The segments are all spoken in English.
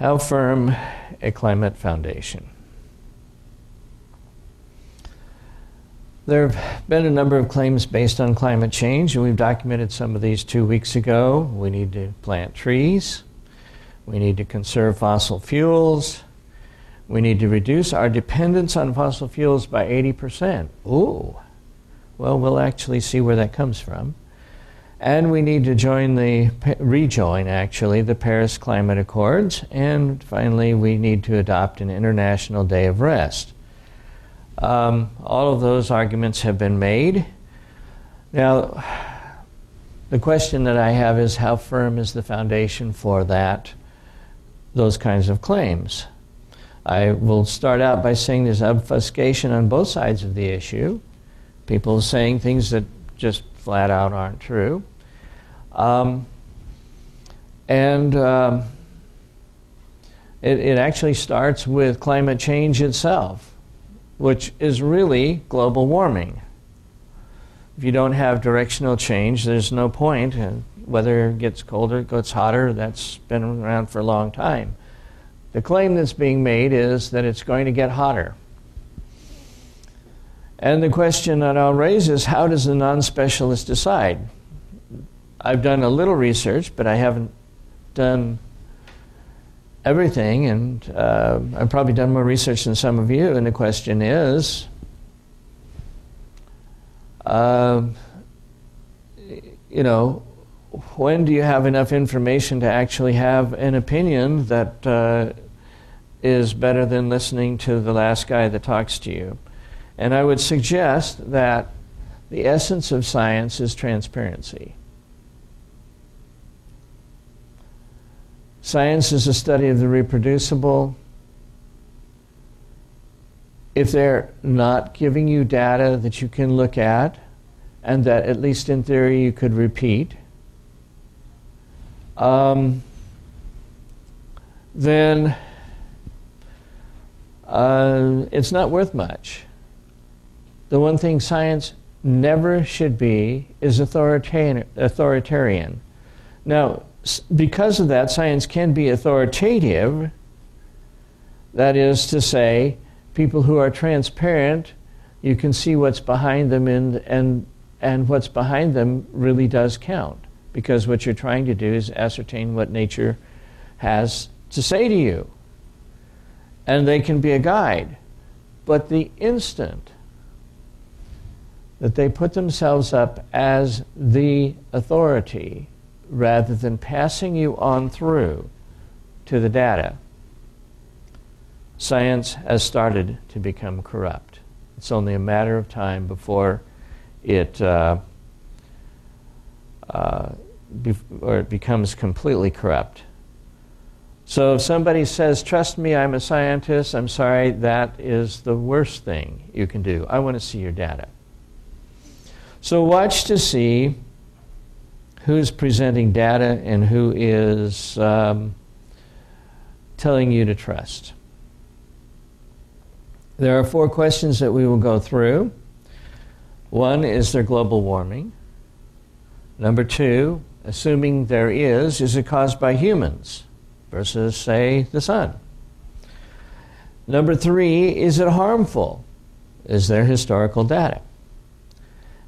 How firm a climate foundation? There have been a number of claims based on climate change, and we've documented some of these two weeks ago. We need to plant trees. We need to conserve fossil fuels. We need to reduce our dependence on fossil fuels by 80%. Ooh. Well, we'll actually see where that comes from. And we need to join the, rejoin actually, the Paris Climate Accords. And finally, we need to adopt an International Day of Rest. Um, all of those arguments have been made. Now, the question that I have is how firm is the foundation for that, those kinds of claims? I will start out by saying there's obfuscation on both sides of the issue. People saying things that just flat out aren't true. Um, and um, it, it actually starts with climate change itself which is really global warming. If you don't have directional change, there's no point. And whether it gets colder, it gets hotter, that's been around for a long time. The claim that's being made is that it's going to get hotter. And the question that I'll raise is how does the non specialist decide? I've done a little research, but I haven't done everything, and uh, I've probably done more research than some of you. And the question is, uh, you know, when do you have enough information to actually have an opinion that uh, is better than listening to the last guy that talks to you? And I would suggest that the essence of science is transparency. Science is a study of the reproducible. If they're not giving you data that you can look at and that, at least in theory, you could repeat, um, then uh, it's not worth much. The one thing science never should be is authoritarian. authoritarian. Now, because of that, science can be authoritative. That is to say, people who are transparent, you can see what's behind them, and, and, and what's behind them really does count. Because what you're trying to do is ascertain what nature has to say to you. And they can be a guide. But the instant that they put themselves up as the authority, rather than passing you on through to the data, science has started to become corrupt. It's only a matter of time before it, uh, uh, or it becomes completely corrupt. So if somebody says, Trust me, I'm a scientist, I'm sorry, that is the worst thing you can do. I want to see your data. So watch to see who's presenting data and who is um, telling you to trust. There are four questions that we will go through. One is there global warming? Number two, assuming there is, is it caused by humans versus, say, the sun? Number three, is it harmful? Is there historical data?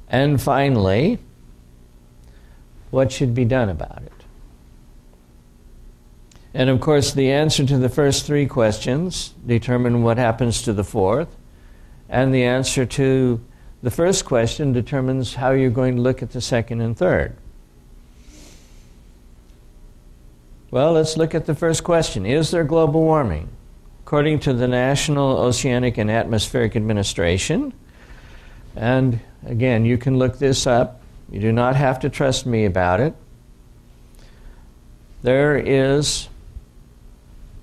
And finally, what should be done about it? And of course, the answer to the first three questions determine what happens to the fourth, and the answer to the first question determines how you're going to look at the second and third. Well, let's look at the first question Is there global warming? According to the National Oceanic and Atmospheric Administration, and again, you can look this up you do not have to trust me about it. There is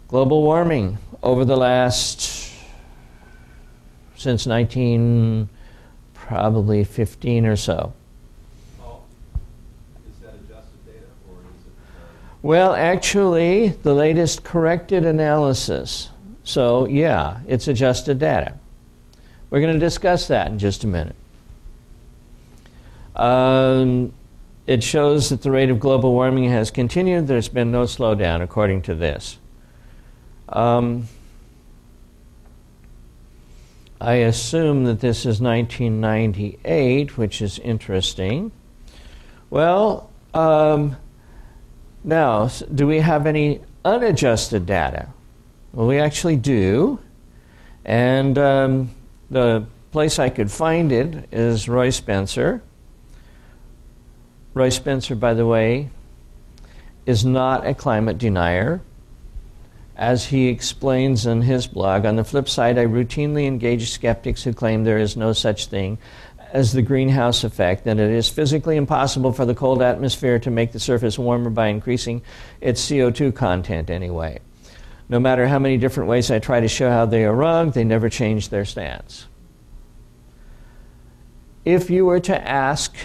global warming over the last, since 19, probably 15 or so. Oh, well, actually, the latest corrected analysis. So, yeah, it's adjusted data. We're going to discuss that in just a minute. Um, it shows that the rate of global warming has continued. There's been no slowdown, according to this. Um, I assume that this is 1998, which is interesting. Well, um, now, do we have any unadjusted data? Well, we actually do. And um, the place I could find it is Roy Spencer. Roy Spencer, by the way, is not a climate denier. As he explains in his blog, on the flip side, I routinely engage skeptics who claim there is no such thing as the greenhouse effect, and it is physically impossible for the cold atmosphere to make the surface warmer by increasing its CO2 content anyway. No matter how many different ways I try to show how they are wrong, they never change their stance. If you were to ask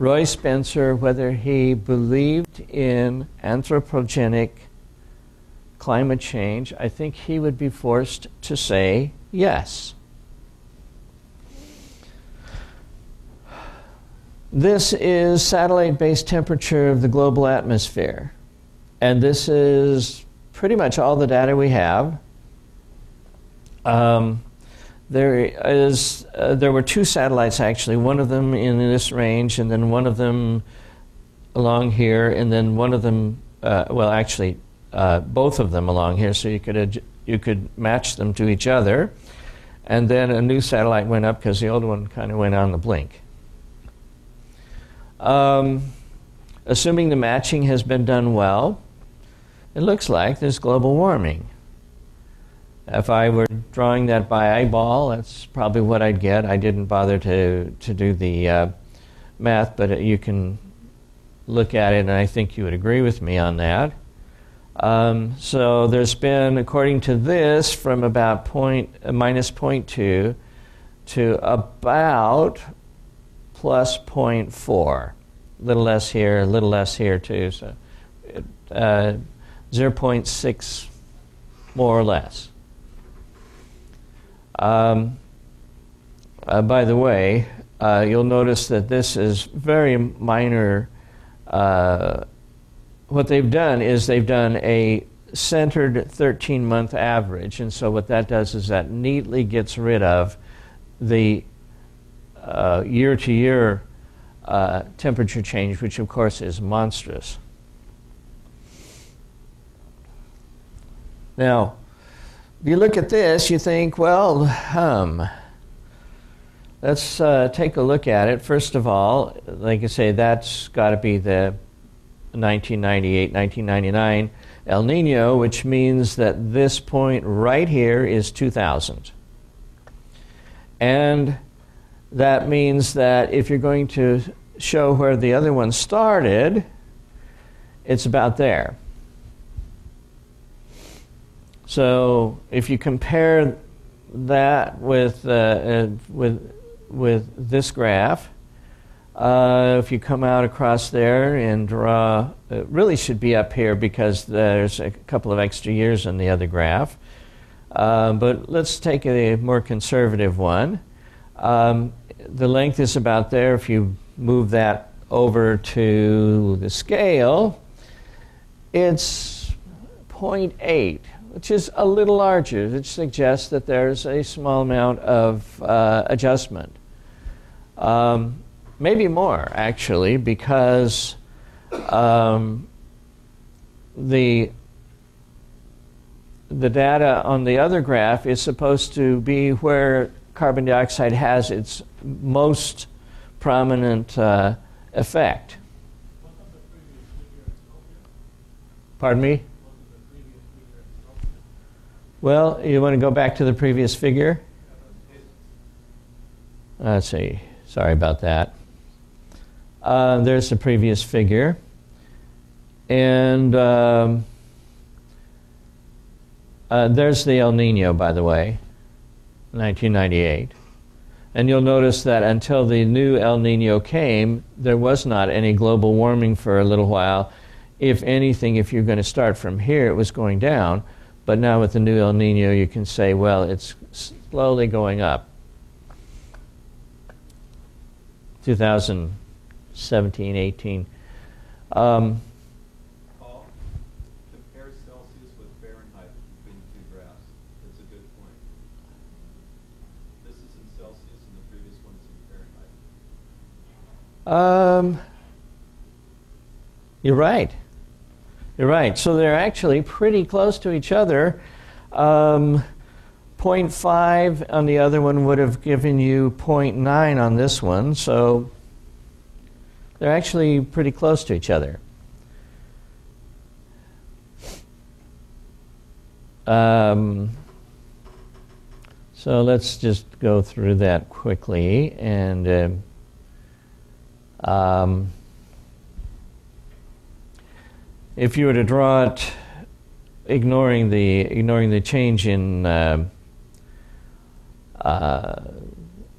Roy Spencer whether he believed in anthropogenic climate change, I think he would be forced to say yes. This is satellite based temperature of the global atmosphere. And this is pretty much all the data we have. Um, there is uh, there were two satellites actually, one of them in this range, and then one of them along here, and then one of them, uh, well, actually, uh, both of them along here, so you could you could match them to each other, and then a new satellite went up because the old one kind of went on the blink. Um, assuming the matching has been done well, it looks like there's global warming. If I were drawing that by eyeball, that's probably what I'd get. I didn't bother to, to do the uh, math, but you can look at it, and I think you would agree with me on that. Um, so there's been, according to this, from about point, uh, minus 0.2 to about plus 0.4. A little less here, a little less here too. So uh, 0.6 more or less. Um, uh, by the way, uh, you'll notice that this is very minor. Uh, what they've done is they've done a centered 13 month average. And so what that does is that neatly gets rid of the year to year temperature change, which of course is monstrous. Now, if you look at this, you think, well, let's uh, take a look at it. First of all, like I say, that's got to be the 1998 1999 El Nino, which means that this point right here is 2000. And that means that if you're going to show where the other one started, it's about there. So if you compare that with, uh, uh, with, with this graph, uh, if you come out across there and draw, it really should be up here because there's a couple of extra years on the other graph. Uh, but let's take a more conservative one. Um, the length is about there. If you move that over to the scale, it's 0.8 which is a little larger, which suggests that there's a small amount of uh, adjustment. Um, maybe more, actually, because um, the the data on the other graph is supposed to be where carbon dioxide has its most prominent uh, effect. Pardon me? Well, you want to go back to the previous figure? Let's see. Sorry about that. Uh, there's the previous figure. And um, uh, there's the El Nino, by the way, 1998. And you'll notice that until the new El Nino came, there was not any global warming for a little while. If anything, if you're going to start from here, it was going down. But now with the new El Nino, you can say, well, it's slowly going up. 2017, 18. Um, Paul, compare Celsius with Fahrenheit between the two graphs. It's a good point. This is in Celsius and the previous one is in Fahrenheit. Um, you're right. You're right. So they're actually pretty close to each other. Um, 0.5 on the other one would have given you 0.9 on this one. So they're actually pretty close to each other. Um, so let's just go through that quickly and. Uh, um, if you were to draw it, ignoring the ignoring the change in uh, uh,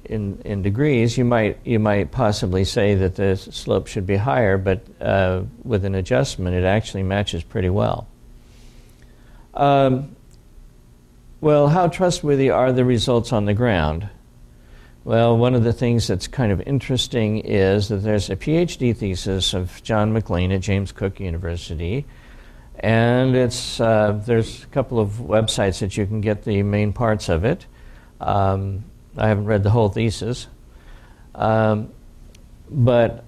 in in degrees, you might you might possibly say that the slope should be higher, but uh, with an adjustment, it actually matches pretty well. Um, well, how trustworthy are the results on the ground? Well, one of the things that's kind of interesting is that there's a PhD thesis of John McLean at James Cook University, and it's uh, there's a couple of websites that you can get the main parts of it. Um, I haven't read the whole thesis, um, but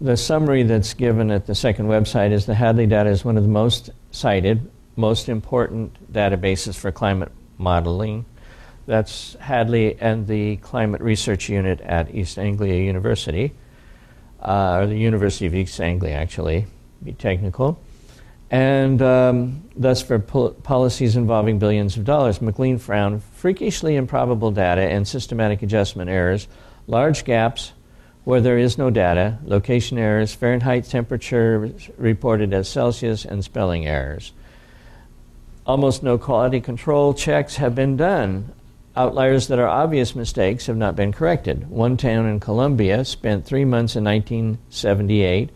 the summary that's given at the second website is the Hadley data is one of the most cited, most important databases for climate modeling that's Hadley and the Climate Research Unit at East Anglia University, uh, or the University of East Anglia, actually, be technical. And um, thus, for pol- policies involving billions of dollars, McLean found freakishly improbable data and systematic adjustment errors, large gaps where there is no data, location errors, Fahrenheit temperature reported as Celsius, and spelling errors. Almost no quality control checks have been done Outliers that are obvious mistakes have not been corrected. One town in Colombia spent three months in 1978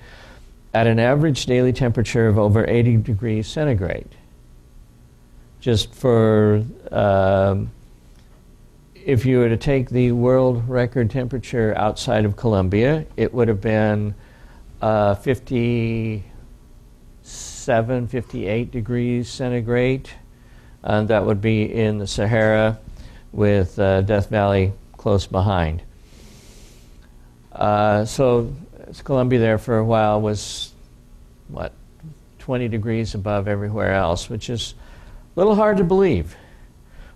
at an average daily temperature of over 80 degrees centigrade. Just for, um, if you were to take the world record temperature outside of Colombia, it would have been uh, 57, 58 degrees centigrade. And that would be in the Sahara with uh, Death Valley close behind. Uh, so Colombia there for a while was, what, 20 degrees above everywhere else, which is a little hard to believe.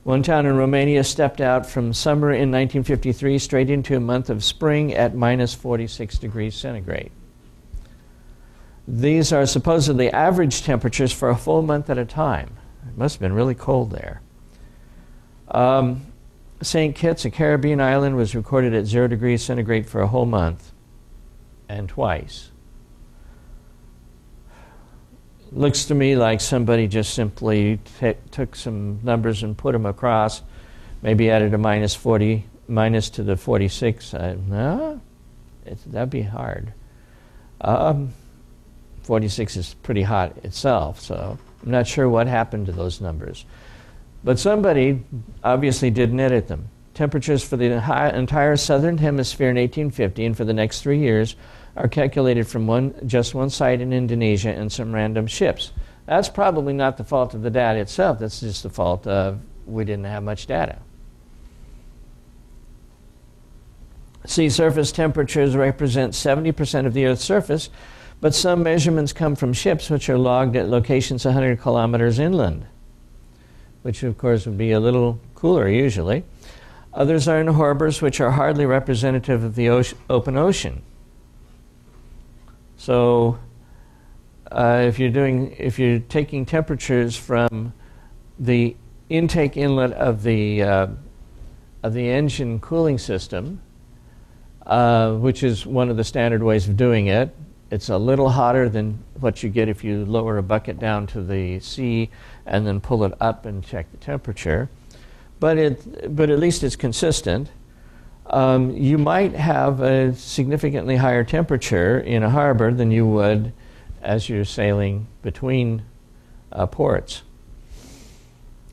One town in Romania stepped out from summer in 1953 straight into a month of spring at minus 46 degrees centigrade. These are supposedly average temperatures for a full month at a time. It must have been really cold there. Um, St. Kitts, a Caribbean island, was recorded at zero degrees centigrade for a whole month and twice. Looks to me like somebody just simply took some numbers and put them across, maybe added a minus 40, minus to the 46. Uh, no, that'd be hard. Um, 46 is pretty hot itself, so I'm not sure what happened to those numbers. But somebody obviously didn't edit them. Temperatures for the entire southern hemisphere in 1850 and for the next three years are calculated from one, just one site in Indonesia and some random ships. That's probably not the fault of the data itself, that's just the fault of we didn't have much data. Sea surface temperatures represent 70% of the Earth's surface, but some measurements come from ships which are logged at locations 100 kilometers inland which of course would be a little cooler usually. Others are in harbors which are hardly representative of the open ocean. So, uh, if you're doing, if you're taking temperatures from the intake inlet of the uh, of the engine cooling system, uh, which is one of the standard ways of doing it, it's a little hotter than what you get if you lower a bucket down to the sea and then pull it up and check the temperature. But, it, but at least it's consistent. Um, you might have a significantly higher temperature in a harbor than you would as you're sailing between uh, ports.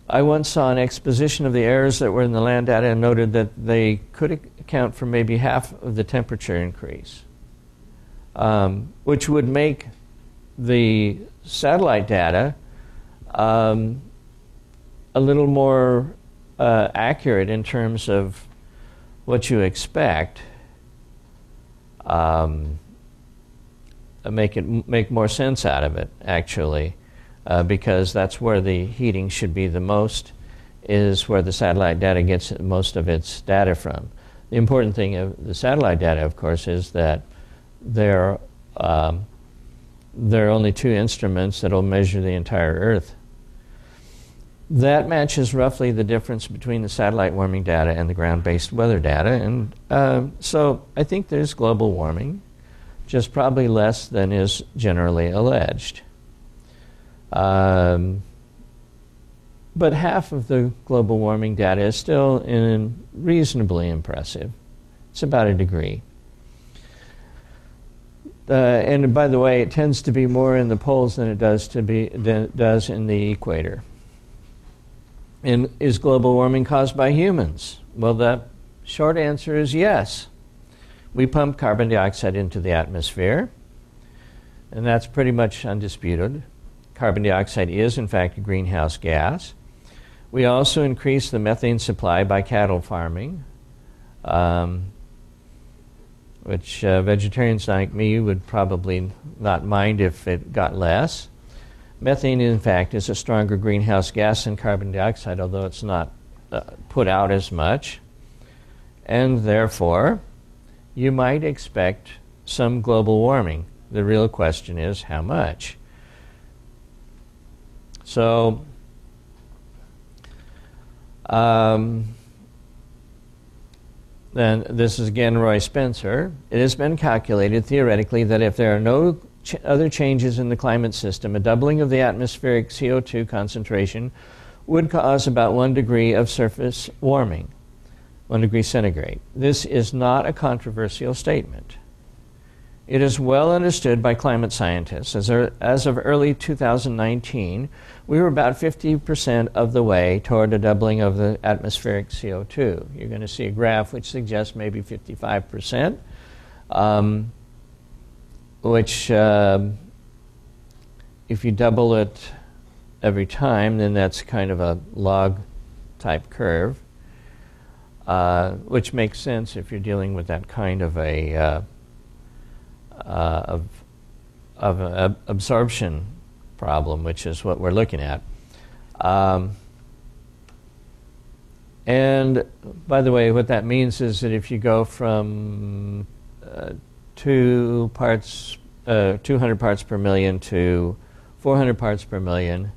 I once saw an exposition of the errors that were in the land data and noted that they could account for maybe half of the temperature increase um, which would make the satellite data um, a little more uh, accurate in terms of what you expect. um, make it make more sense out of it actually, uh, because that's where the heating should be the most, is where the satellite data gets most of its data from. The important thing of the satellite data, of course, is that there um, there are only two instruments that will measure the entire Earth. That matches roughly the difference between the satellite warming data and the ground based weather data. And uh, so I think there's global warming, just probably less than is generally alleged. Um, but half of the global warming data is still in reasonably impressive. It's about a degree. Uh, and by the way, it tends to be more in the poles than it does to be than it does in the equator. And is global warming caused by humans? Well, the short answer is yes. We pump carbon dioxide into the atmosphere, and that's pretty much undisputed. Carbon dioxide is, in fact, a greenhouse gas. We also increase the methane supply by cattle farming. Um, which uh, vegetarians like me would probably not mind if it got less. Methane, in fact, is a stronger greenhouse gas than carbon dioxide, although it's not uh, put out as much. And therefore, you might expect some global warming. The real question is how much? So, um, then this is again Roy Spencer. It has been calculated theoretically that if there are no ch- other changes in the climate system, a doubling of the atmospheric CO2 concentration would cause about one degree of surface warming, one degree centigrade. This is not a controversial statement. It is well understood by climate scientists. As, er, as of early 2019, we were about 50% of the way toward a doubling of the atmospheric CO2. You're going to see a graph which suggests maybe 55%, um, which, uh, if you double it every time, then that's kind of a log type curve, uh, which makes sense if you're dealing with that kind of a uh, uh, of, of an absorption problem, which is what we're looking at. Um, and by the way, what that means is that if you go from uh, two parts, uh, 200 parts per million to 400 parts per million,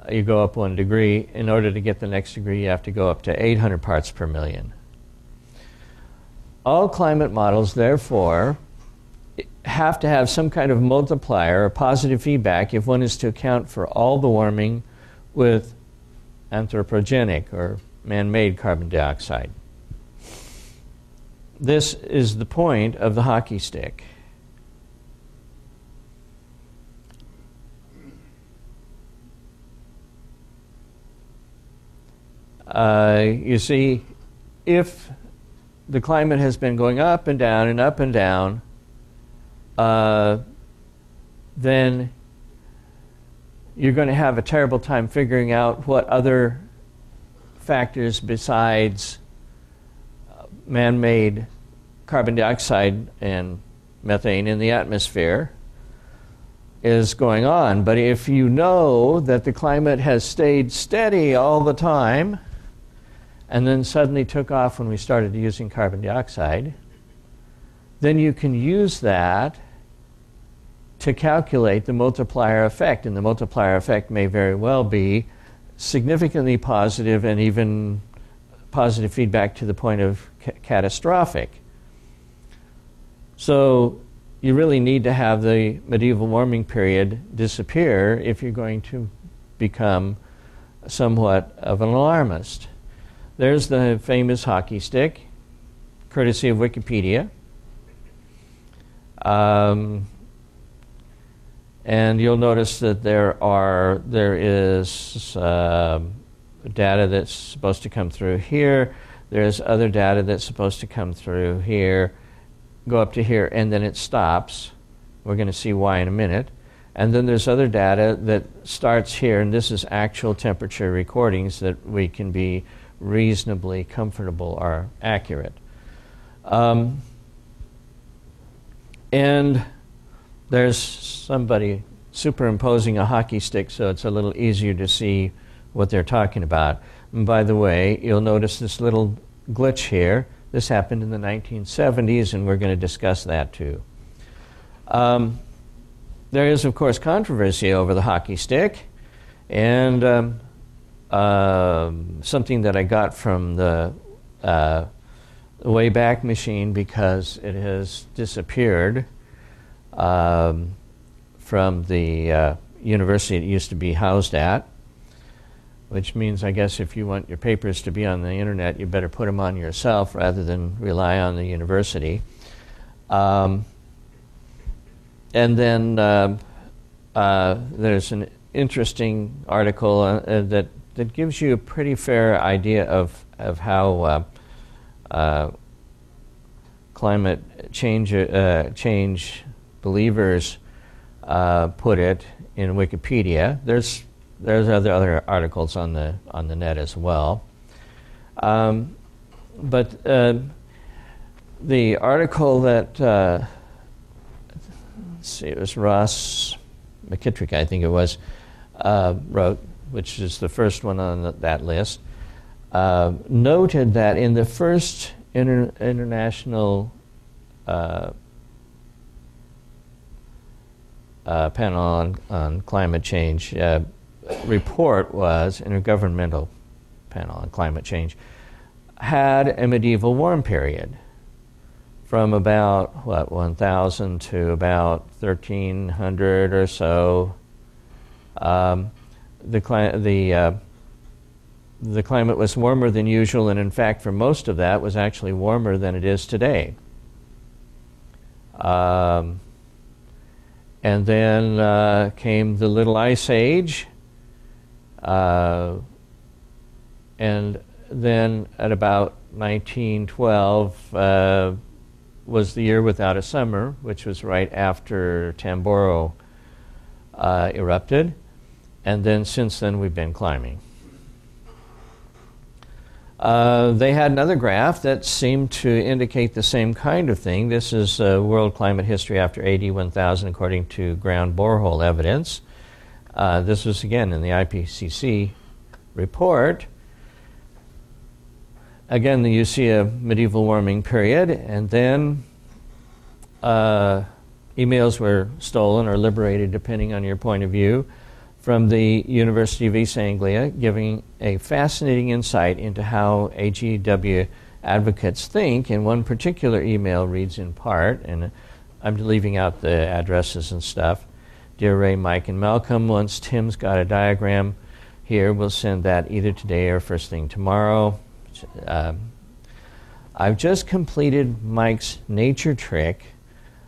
uh, you go up one degree. In order to get the next degree, you have to go up to 800 parts per million. All climate models, therefore, have to have some kind of multiplier or positive feedback if one is to account for all the warming with anthropogenic or man made carbon dioxide. This is the point of the hockey stick. Uh, you see, if the climate has been going up and down and up and down, uh, then you're going to have a terrible time figuring out what other factors besides man made carbon dioxide and methane in the atmosphere is going on. But if you know that the climate has stayed steady all the time and then suddenly took off when we started using carbon dioxide, then you can use that to calculate the multiplier effect. And the multiplier effect may very well be significantly positive and even positive feedback to the point of ca- catastrophic. So you really need to have the medieval warming period disappear if you're going to become somewhat of an alarmist. There's the famous hockey stick, courtesy of Wikipedia. Um, and you'll notice that there are there is uh, data that's supposed to come through here. There's other data that's supposed to come through here, go up to here, and then it stops. We're going to see why in a minute. And then there's other data that starts here, and this is actual temperature recordings that we can be reasonably comfortable are accurate. Um, and there's somebody superimposing a hockey stick so it's a little easier to see what they're talking about. And by the way, you'll notice this little glitch here. This happened in the 1970s, and we're going to discuss that too. Um, there is, of course, controversy over the hockey stick, and um, uh, something that I got from the uh, Wayback Machine because it has disappeared um, from the uh, university it used to be housed at, which means, I guess, if you want your papers to be on the internet, you better put them on yourself rather than rely on the university. Um, and then uh, uh, there's an interesting article uh, uh, that that gives you a pretty fair idea of of how uh, uh, climate change change believers put it in Wikipedia. There's there's other other articles on the on the net as well. Um, but the article that see, it was Ross McKitrick, I think it was, uh, wrote, which is the first one on that list, uh, noted that in the first inter- international uh, uh panel on, on, climate change uh, report was intergovernmental panel on climate change had a medieval warm period from about what 1,000 to about 1,300 or so. Um, the cli- the uh, the climate was warmer than usual, and in fact, for most of that, was actually warmer than it is today. Um, and then uh, came the Little Ice Age, uh, and then at about 1912 uh, was the year without a summer, which was right after Tambora uh, erupted. And then since then, we've been climbing. Uh, they had another graph that seemed to indicate the same kind of thing. This is uh, world climate history after AD 1000, according to ground borehole evidence. Uh, this was again in the IPCC report. Again, you see a medieval warming period, and then uh, emails were stolen or liberated, depending on your point of view, from the University of East Anglia, giving a fascinating insight into how AGW advocates think. And one particular email reads in part, and I'm leaving out the addresses and stuff. Dear Ray, Mike, and Malcolm, once Tim's got a diagram here, we'll send that either today or first thing tomorrow. Um, I've just completed Mike's nature trick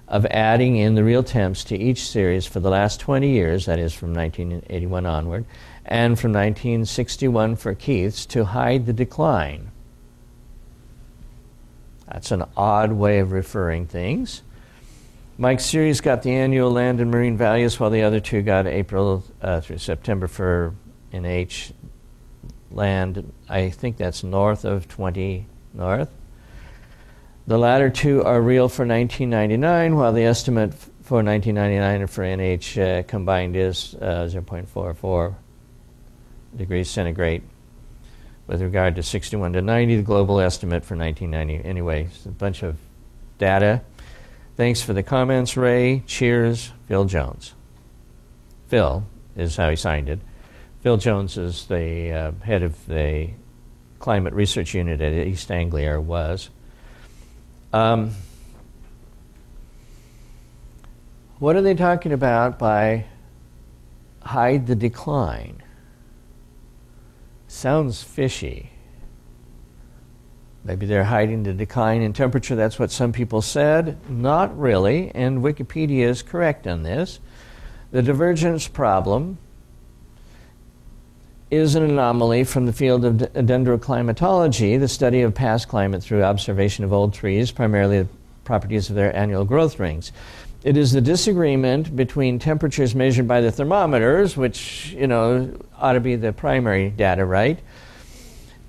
of adding in the real temps to each series for the last 20 years, that is from 1981 onward, and from 1961 for Keith's to hide the decline. That's an odd way of referring things. Mike's series got the annual land and marine values, while the other two got April uh, through September for NH land. I think that's north of 20 north. The latter two are real for 1999, while the estimate for 1999 and for NH uh, combined is uh, 0.44 degrees centigrade. With regard to 61 to 90, the global estimate for 1990. Anyway, it's a bunch of data. Thanks for the comments, Ray. Cheers, Phil Jones. Phil is how he signed it. Phil Jones is the uh, head of the climate research unit at East Anglia, or was. Um, what are they talking about by hide the decline? Sounds fishy. Maybe they're hiding the decline in temperature. That's what some people said. Not really, and Wikipedia is correct on this. The divergence problem is an anomaly from the field of dendroclimatology, the study of past climate through observation of old trees, primarily the properties of their annual growth rings. It is the disagreement between temperatures measured by the thermometers, which, you know, ought to be the primary data, right?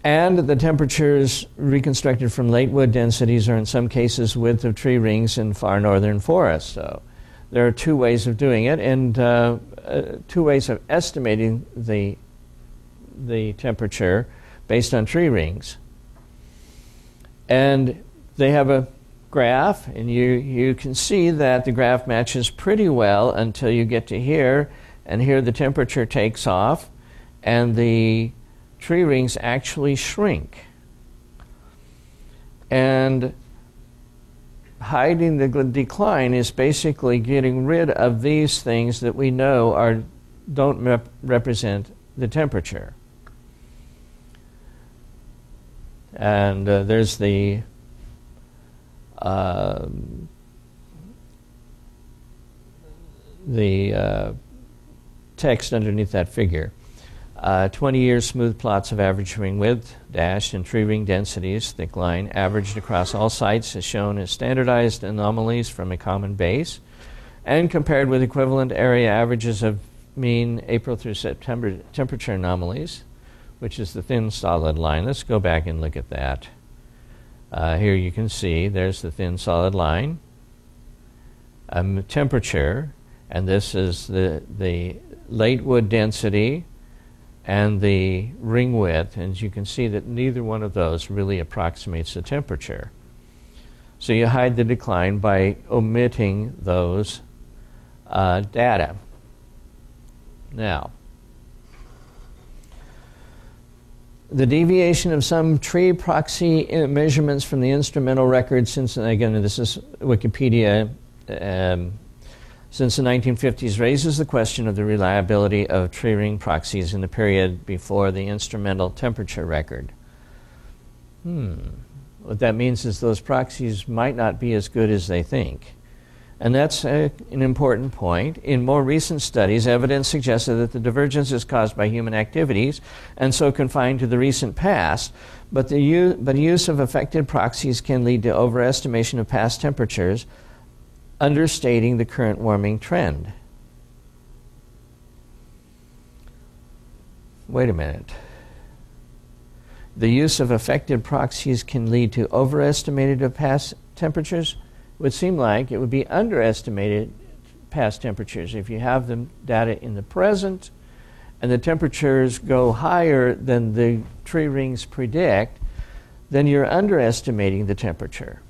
And the temperatures reconstructed from late wood densities are in some cases width of tree rings in far northern forests. So there are two ways of doing it and uh, uh, two ways of estimating the, the temperature based on tree rings. And they have a graph, and you, you can see that the graph matches pretty well until you get to here, and here the temperature takes off, and the tree rings actually shrink. And hiding the decline is basically getting rid of these things that we know are don't rep represent the temperature. And uh, there's the uh, the uh, text underneath that figure. Uh, 20 year smooth plots of average ring width, dashed, and tree ring densities, thick line, averaged across all sites as shown as standardized anomalies from a common base, and compared with equivalent area averages of mean April through September temperature anomalies, which is the thin solid line. Let's go back and look at that. Uh, here you can see there's the thin solid line, um, temperature, and this is the, the late wood density and the ring width, and you can see that neither one of those really approximates the temperature. So you hide the decline by omitting those uh, data. Now, the deviation of some tree proxy measurements from the instrumental record since, again, this is Wikipedia um, since the 1950s raises the question of the reliability of tree ring proxies in the period before the instrumental temperature record. Hmm. What that means is those proxies might not be as good as they think. And that's a, an important point. In more recent studies, evidence suggested that the divergence is caused by human activities and so confined to the recent past, but the u- but use of affected proxies can lead to overestimation of past temperatures understating the current warming trend. Wait a minute. The use of affected proxies can lead to overestimated past temperatures. Would seem like it would be underestimated past temperatures. If you have the data in the present and the temperatures go higher than the tree rings predict, then you're underestimating the temperature.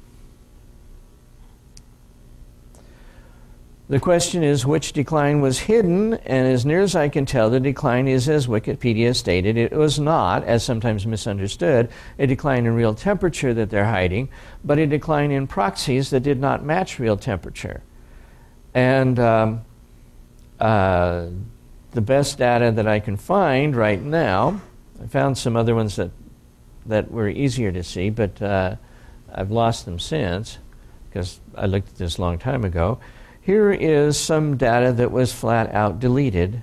The question is which decline was hidden, and as near as I can tell, the decline is as Wikipedia stated. It was not, as sometimes misunderstood, a decline in real temperature that they're hiding, but a decline in proxies that did not match real temperature. And um, uh, the best data that I can find right now, I found some other ones that, that were easier to see, but uh, I've lost them since because I looked at this a long time ago here is some data that was flat out deleted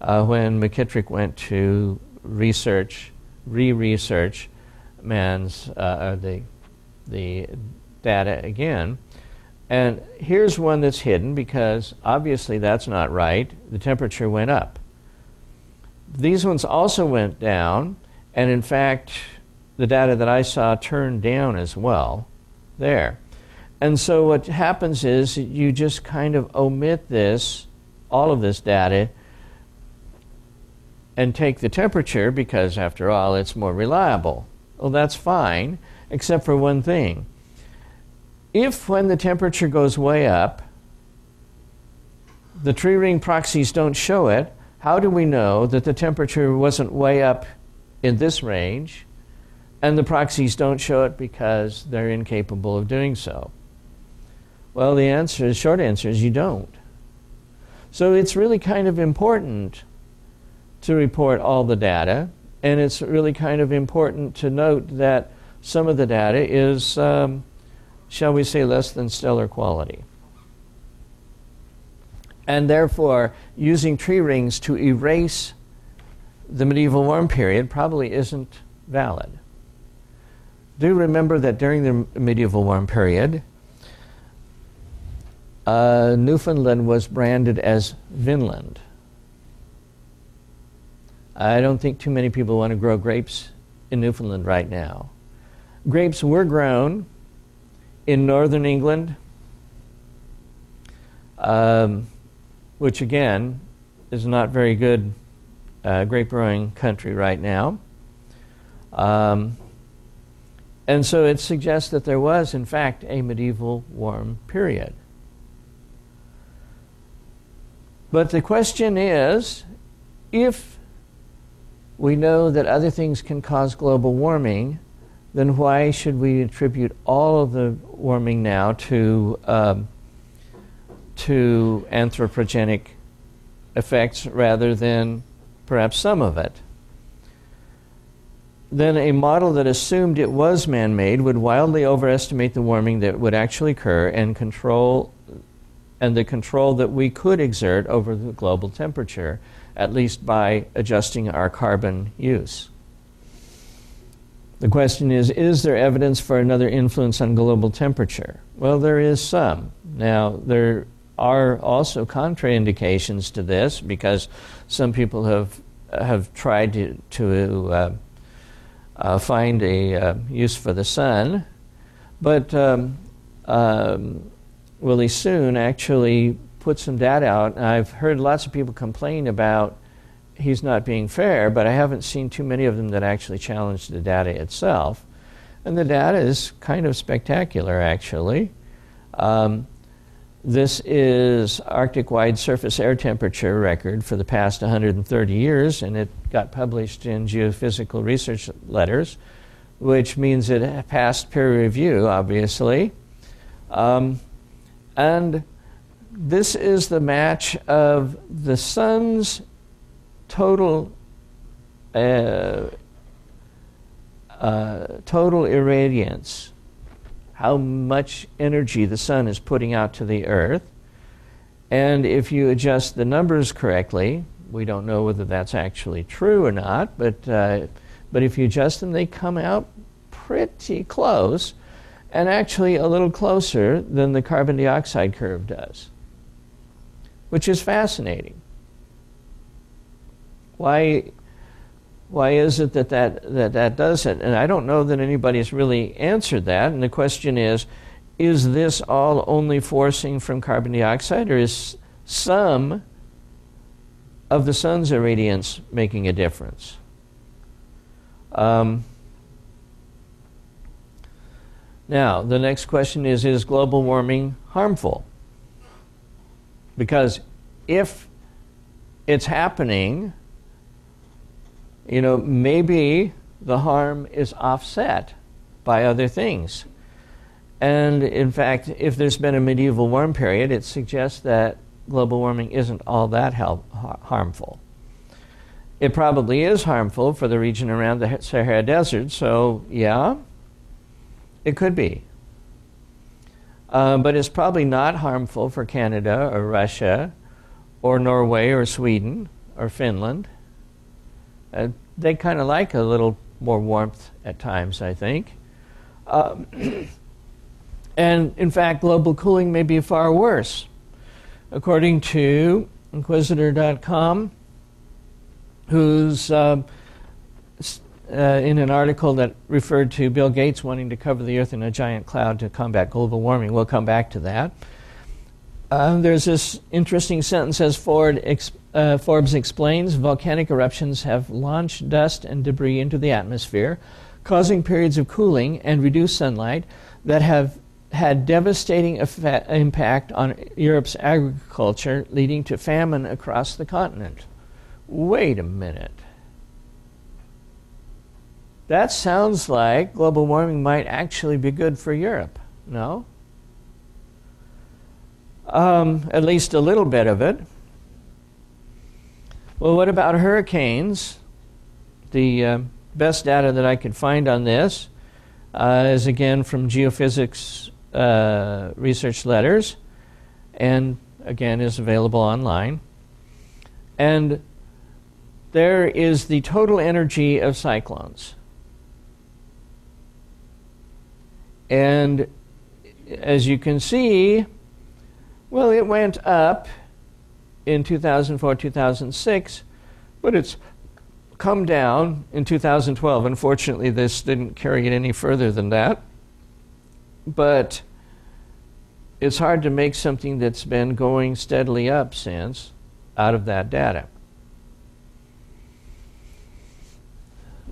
uh, when McKitrick went to research, re-research Mann's uh, the the data again. And here's one that's hidden because obviously that's not right. The temperature went up. These ones also went down, and in fact, the data that I saw turned down as well. There. And so what happens is you just kind of omit this, all of this data, and take the temperature because, after all, it's more reliable. Well, that's fine, except for one thing. If, when the temperature goes way up, the tree ring proxies don't show it, how do we know that the temperature wasn't way up in this range and the proxies don't show it because they're incapable of doing so? Well, the answer, the short answer is you don't. So it's really kind of important to report all the data, and it's really kind of important to note that some of the data is, um, shall we say, less than stellar quality. And therefore, using tree rings to erase the medieval warm period probably isn't valid. Do remember that during the medieval warm period, uh, Newfoundland was branded as Vinland. I don't think too many people want to grow grapes in Newfoundland right now. Grapes were grown in northern England, um, which again is not very good uh, grape growing country right now. Um, and so it suggests that there was, in fact, a medieval warm period. But the question is if we know that other things can cause global warming, then why should we attribute all of the warming now to, um, to anthropogenic effects rather than perhaps some of it? Then a model that assumed it was man made would wildly overestimate the warming that would actually occur and control and the control that we could exert over the global temperature, at least by adjusting our carbon use. The question is Is there evidence for another influence on global temperature? Well, there is some. Now, there are also contraindications to this because some people have, have tried to, to uh, uh, find a uh, use for the sun. But um, um, Willie Soon actually put some data out. I've heard lots of people complain about he's not being fair, but I haven't seen too many of them that actually challenge the data itself. And the data is kind of spectacular, actually. Um, this is Arctic wide surface air temperature record for the past 130 years, and it got published in Geophysical Research Letters, which means it passed peer review, obviously. Um, and this is the match of the sun's total uh, uh, total irradiance, how much energy the sun is putting out to the earth. And if you adjust the numbers correctly, we don't know whether that's actually true or not, but, uh, but if you adjust them, they come out pretty close, and actually a little closer than the carbon dioxide curve does, which is fascinating. Why, why is it that that, that that does it? And I don't know that anybody's really answered that. And the question is is this all only forcing from carbon dioxide, or is some of the sun's irradiance making a difference? Um, now, the next question is Is global warming harmful? Because if it's happening, you know, maybe the harm is offset by other things. And in fact, if there's been a medieval warm period, it suggests that global warming isn't all that help, harmful. It probably is harmful for the region around the Sahara Desert, so yeah, it could be. Uh, but it's probably not harmful for Canada or Russia or Norway or Sweden or Finland. Uh, they kind of like a little more warmth at times, I think. Um, and in fact, global cooling may be far worse. According to Inquisitr.com, whose uh, uh, in an article that referred to Bill Gates wanting to cover the Earth in a giant cloud to combat global warming. We'll come back to that. Uh, there's this interesting sentence as Ford ex- uh, Forbes explains volcanic eruptions have launched dust and debris into the atmosphere, causing periods of cooling and reduced sunlight that have had devastating effect, impact on Europe's agriculture, leading to famine across the continent. Wait a minute. That sounds like global warming might actually be good for Europe. No? Um, at least a little bit of it. Well, what about hurricanes? The uh, best data that I could find on this uh, is again from geophysics uh, research letters, and again is available online. And there is the total energy of cyclones. And as you can see, well, it went up in 2004 2006, but it's come down in 2012. Unfortunately, this didn't carry it any further than that. But it's hard to make something that's been going steadily up since out of that data.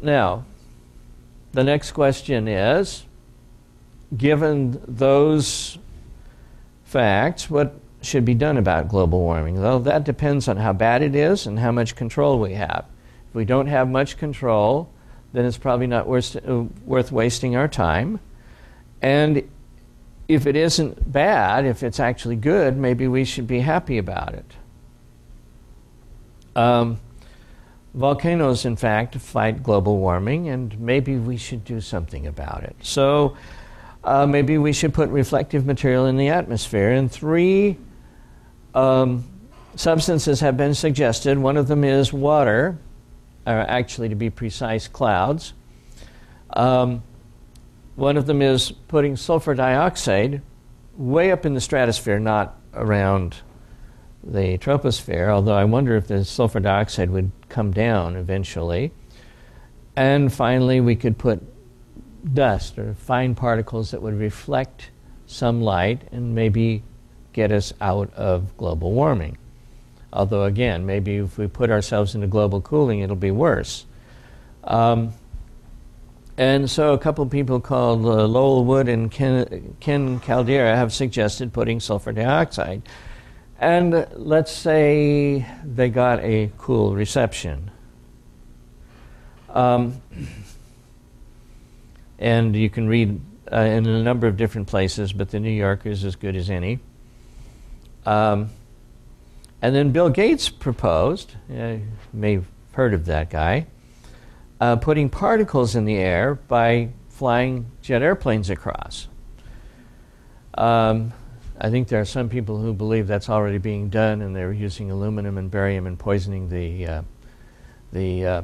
Now, the next question is given those facts, what should be done about global warming? Well, that depends on how bad it is and how much control we have. If we don't have much control, then it's probably not worth, uh, worth wasting our time. And if it isn't bad, if it's actually good, maybe we should be happy about it. Um, volcanoes, in fact, fight global warming, and maybe we should do something about it. So uh, maybe we should put reflective material in the atmosphere. And three um, substances have been suggested. One of them is water, or actually, to be precise, clouds. Um, one of them is putting sulfur dioxide way up in the stratosphere, not around the troposphere, although I wonder if the sulfur dioxide would come down eventually. And finally, we could put dust or fine particles that would reflect some light and maybe get us out of global warming. Although, again, maybe if we put ourselves into global cooling, it'll be worse. Um, and so, a couple of people called uh, Lowell Wood and Ken, Ken Caldeira have suggested putting sulfur dioxide. And let's say they got a cool reception. Um, and you can read uh, in a number of different places, but the New Yorker is as good as any. Um, and then Bill Gates proposed, uh, you may have heard of that guy, uh, putting particles in the air by flying jet airplanes across. Um, I think there are some people who believe that's already being done, and they're using aluminum and barium and poisoning the uh, the uh,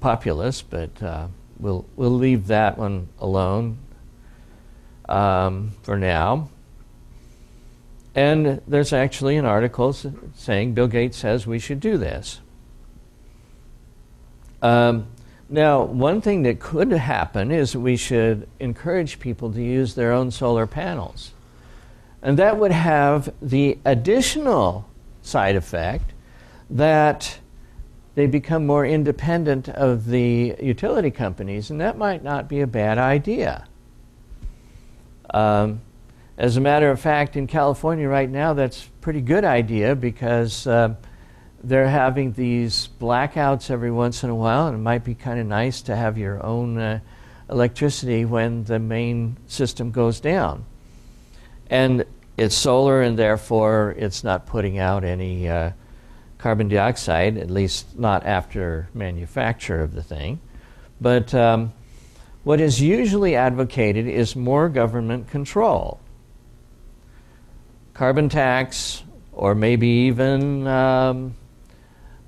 populace. But uh, we'll we'll leave that one alone um, for now. And there's actually an article saying Bill Gates says we should do this. Um, now, one thing that could happen is we should encourage people to use their own solar panels. And that would have the additional side effect that they become more independent of the utility companies, and that might not be a bad idea. Um, as a matter of fact, in California right now, that's a pretty good idea because uh, they're having these blackouts every once in a while, and it might be kind of nice to have your own uh, electricity when the main system goes down. And it's solar, and therefore it's not putting out any uh, carbon dioxide, at least not after manufacture of the thing. But um, what is usually advocated is more government control. Carbon tax, or maybe even um,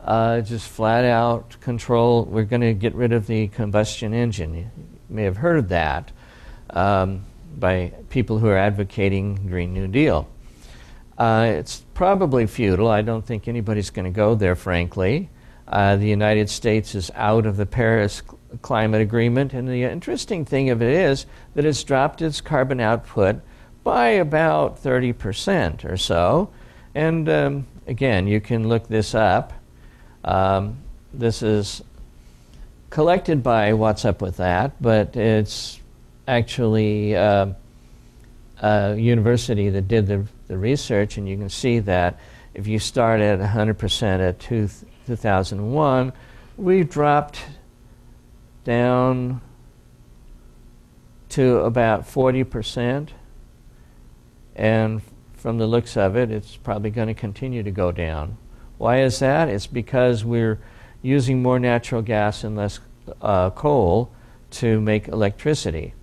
uh, just flat out control. We're going to get rid of the combustion engine. You may have heard of that um, by people who are advocating Green New Deal. Uh, it's probably futile. I don't think anybody's going to go there, frankly. Uh, the United States is out of the Paris Climate Agreement, and the interesting thing of it is that it's dropped its carbon output by about 30% or so. And um, again, you can look this up. Um, this is collected by Watts Up With That, but it's actually uh, a university that did the the research, and you can see that if you start at 100% at two, 2001, we've dropped down to about 40%. And from the looks of it, it's probably going to continue to go down. Why is that? It's because we're using more natural gas and less uh, coal to make electricity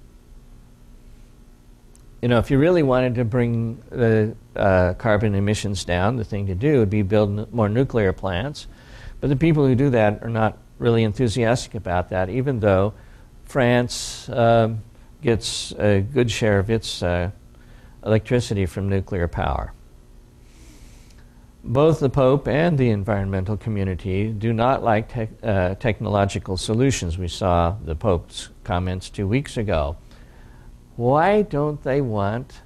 you know, if you really wanted to bring the uh, carbon emissions down, the thing to do would be build more nuclear plants. But the people who do that are not really enthusiastic about that, even though France uh, gets a good share of its uh, electricity from nuclear power. both the Pope and the environmental community do not like te- uh, technological solutions. We saw the Pope's comments two weeks ago. Why don't they want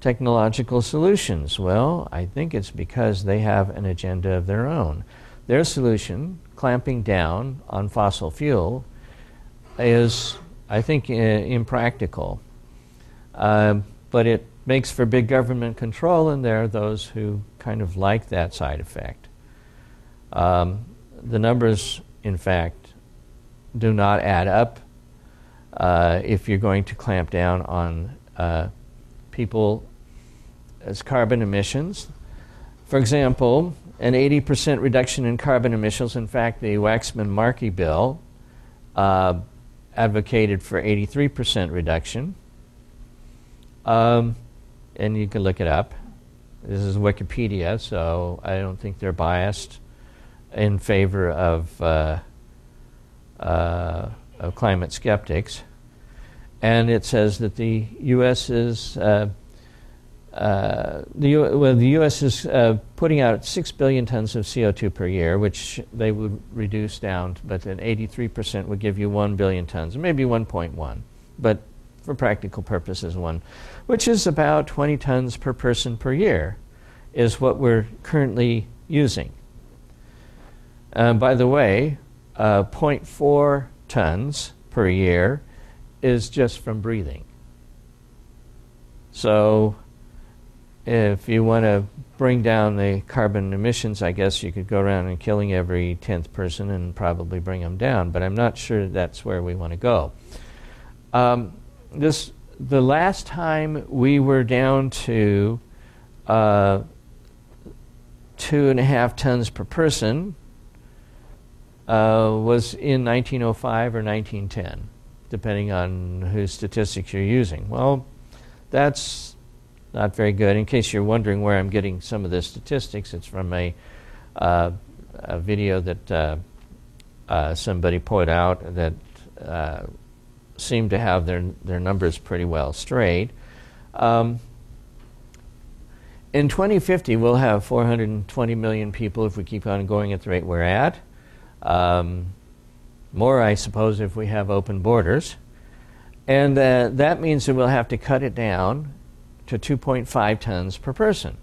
technological solutions? Well, I think it's because they have an agenda of their own. Their solution, clamping down on fossil fuel, is, I think, impractical. Uh, but it makes for big government control, and there are those who kind of like that side effect. Um, the numbers, in fact, do not add up uh, if you're going to clamp down on uh, people as carbon emissions. For example, an 80% reduction in carbon emissions, in fact, the Waxman Markey bill uh, advocated for 83% reduction. Um, and you can look it up. This is Wikipedia, so I don't think they're biased in favor of, uh, uh, of climate skeptics. And it says that the U.S. is uh, uh, the, U- well, the U.S. is uh, putting out six billion tons of CO2 per year, which they would reduce down, but an 83% would give you one billion tons, maybe 1.1, but for practical purposes, one, which is about 20 tons per person per year, is what we're currently using. Uh, by the way, uh, 0.4 tons per year is just from breathing. So, if you want to bring down the carbon emissions, I guess you could go around and killing every 10th person and probably bring them down, but I'm not sure that's where we want to go. Um, this the last time we were down to uh, two and a half tons per person uh, was in 1905 or 1910, depending on whose statistics you're using. Well, that's not very good. In case you're wondering where I'm getting some of the statistics, it's from a, uh, a video that uh, uh, somebody put out that uh, seem to have their, their numbers pretty well straight. Um, in 2050, we'll have 420 million people if we keep on going at the rate we're at. Um, more, I suppose, if we have open borders. And uh, that means that we'll have to cut it down to 2.5 tons per person.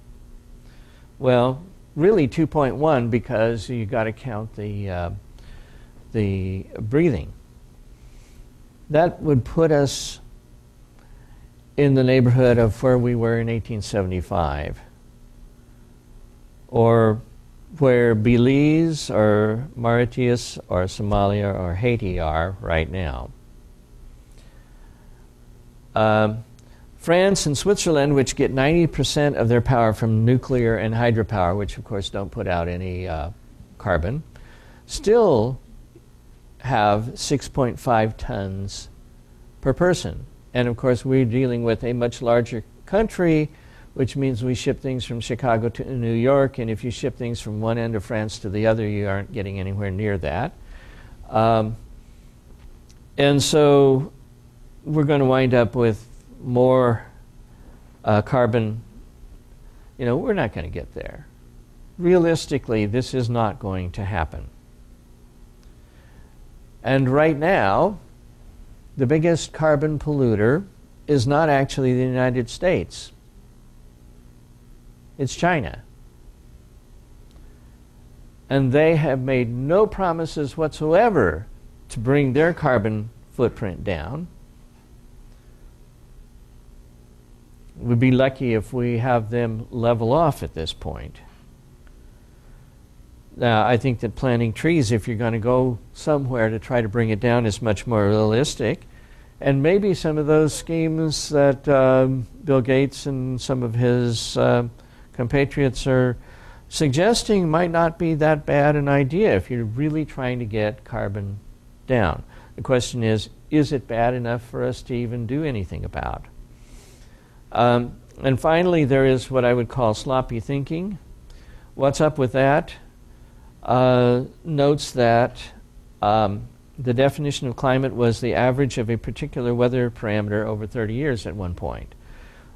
Well, really 2.1 because you've got to count the, uh, the breathing that would put us in the neighborhood of where we were in 1875, or where Belize or Mauritius or Somalia or Haiti are right now. Um, France and Switzerland, which get 90% of their power from nuclear and hydropower, which of course don't put out any uh, carbon, still have 6.5 tons per person. And of course, we're dealing with a much larger country, which means we ship things from Chicago to New York, and if you ship things from one end of France to the other, you aren't getting anywhere near that. Um, and so we're going to wind up with more uh, carbon. You know, we're not going to get there. Realistically, this is not going to happen. And right now, the biggest carbon polluter is not actually the United States, it's China. And they have made no promises whatsoever to bring their carbon footprint down. We'd be lucky if we have them level off at this point. Now, I think that planting trees, if you're going to go somewhere to try to bring it down, is much more realistic. And maybe some of those schemes that um, Bill Gates and some of his uh, compatriots are suggesting might not be that bad an idea if you're really trying to get carbon down. The question is is it bad enough for us to even do anything about? Um, and finally, there is what I would call sloppy thinking. Watts Up With That? uh, notes that um, the definition of climate was the average of a particular weather parameter over 30 years at one point.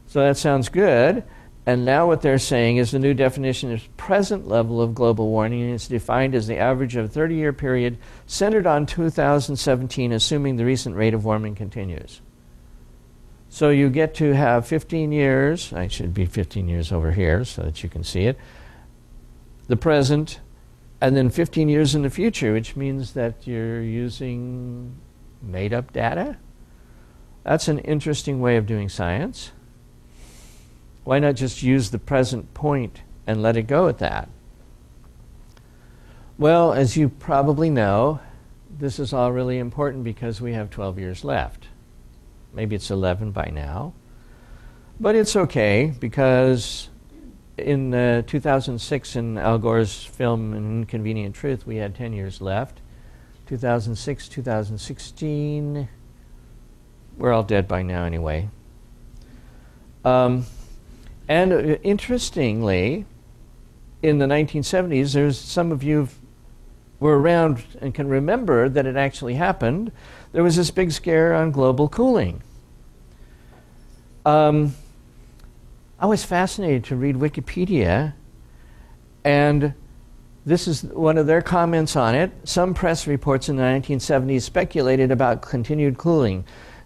So that sounds good. And now what they're saying is the new definition is present level of global warming and it's defined as the average of a 30 year period centered on 2017, assuming the recent rate of warming continues. So you get to have 15 years, I should be 15 years over here so that you can see it, the present, and then 15 years in the future, which means that you're using made up data. That's an interesting way of doing science. Why not just use the present point and let it go at that? Well, as you probably know, this is all really important because we have 12 years left. Maybe it's 11 by now. But it's okay because in uh, 2006 in Al Gore's film Inconvenient Truth, we had 10 years left. 2006, 2016, we're all dead by now anyway. Um, and uh, interestingly, in the 1970s, there's some of you were around and can remember that it actually happened. There was this big scare on global cooling. Um, I was fascinated to read Wikipedia, and this is one of their comments on it. Some press reports in the 1970s speculated about continued cooling.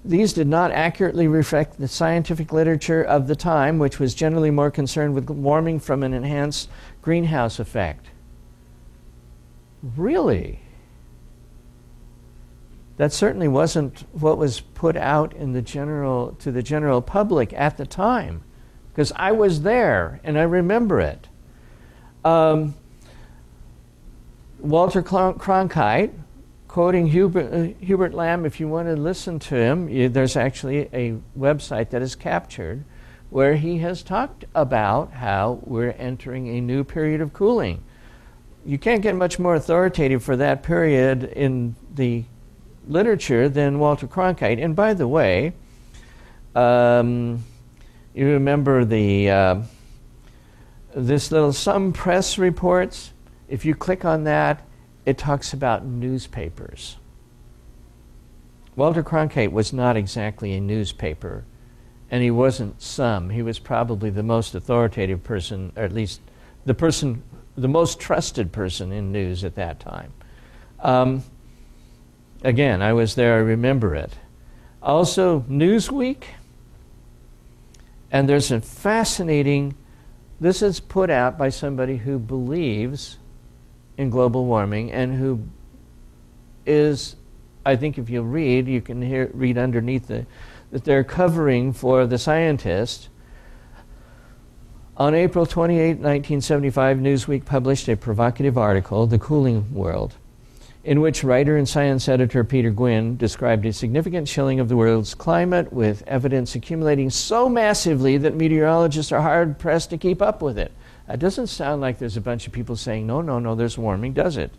These did not accurately reflect the scientific literature of the time, which was generally more concerned with warming from an enhanced greenhouse effect. Really? That certainly wasn't what was put out in the general, to the general public at the time, because I was there and I remember it. Um, Walter Cronkite, quoting Hubert, uh, Hubert Lamb, if you want to listen to him, you, there's actually a website that is captured where he has talked about how we're entering a new period of cooling. You can't get much more authoritative for that period in the literature than Walter Cronkite. And by the way, um, you remember the uh, this little some press reports. If you click on that, it talks about newspapers. Walter Cronkite was not exactly a newspaper, and he wasn't some. He was probably the most authoritative person, or at least the person, the most trusted person in news at that time. Um, again, I was there, I remember it. Also, Newsweek, and there's a fascinating, this is put out by somebody who believes in global warming and who is, I think if you read, you can hear, read underneath the, that they're covering for the scientist. On April 28, 1975, Newsweek published a provocative article, The Cooling World, in which writer and science editor Peter Gwynne described a significant chilling of the world's climate with evidence accumulating so massively that meteorologists are hard pressed to keep up with it. It doesn't sound like there's a bunch of people saying, no, no, no, there's warming, does it?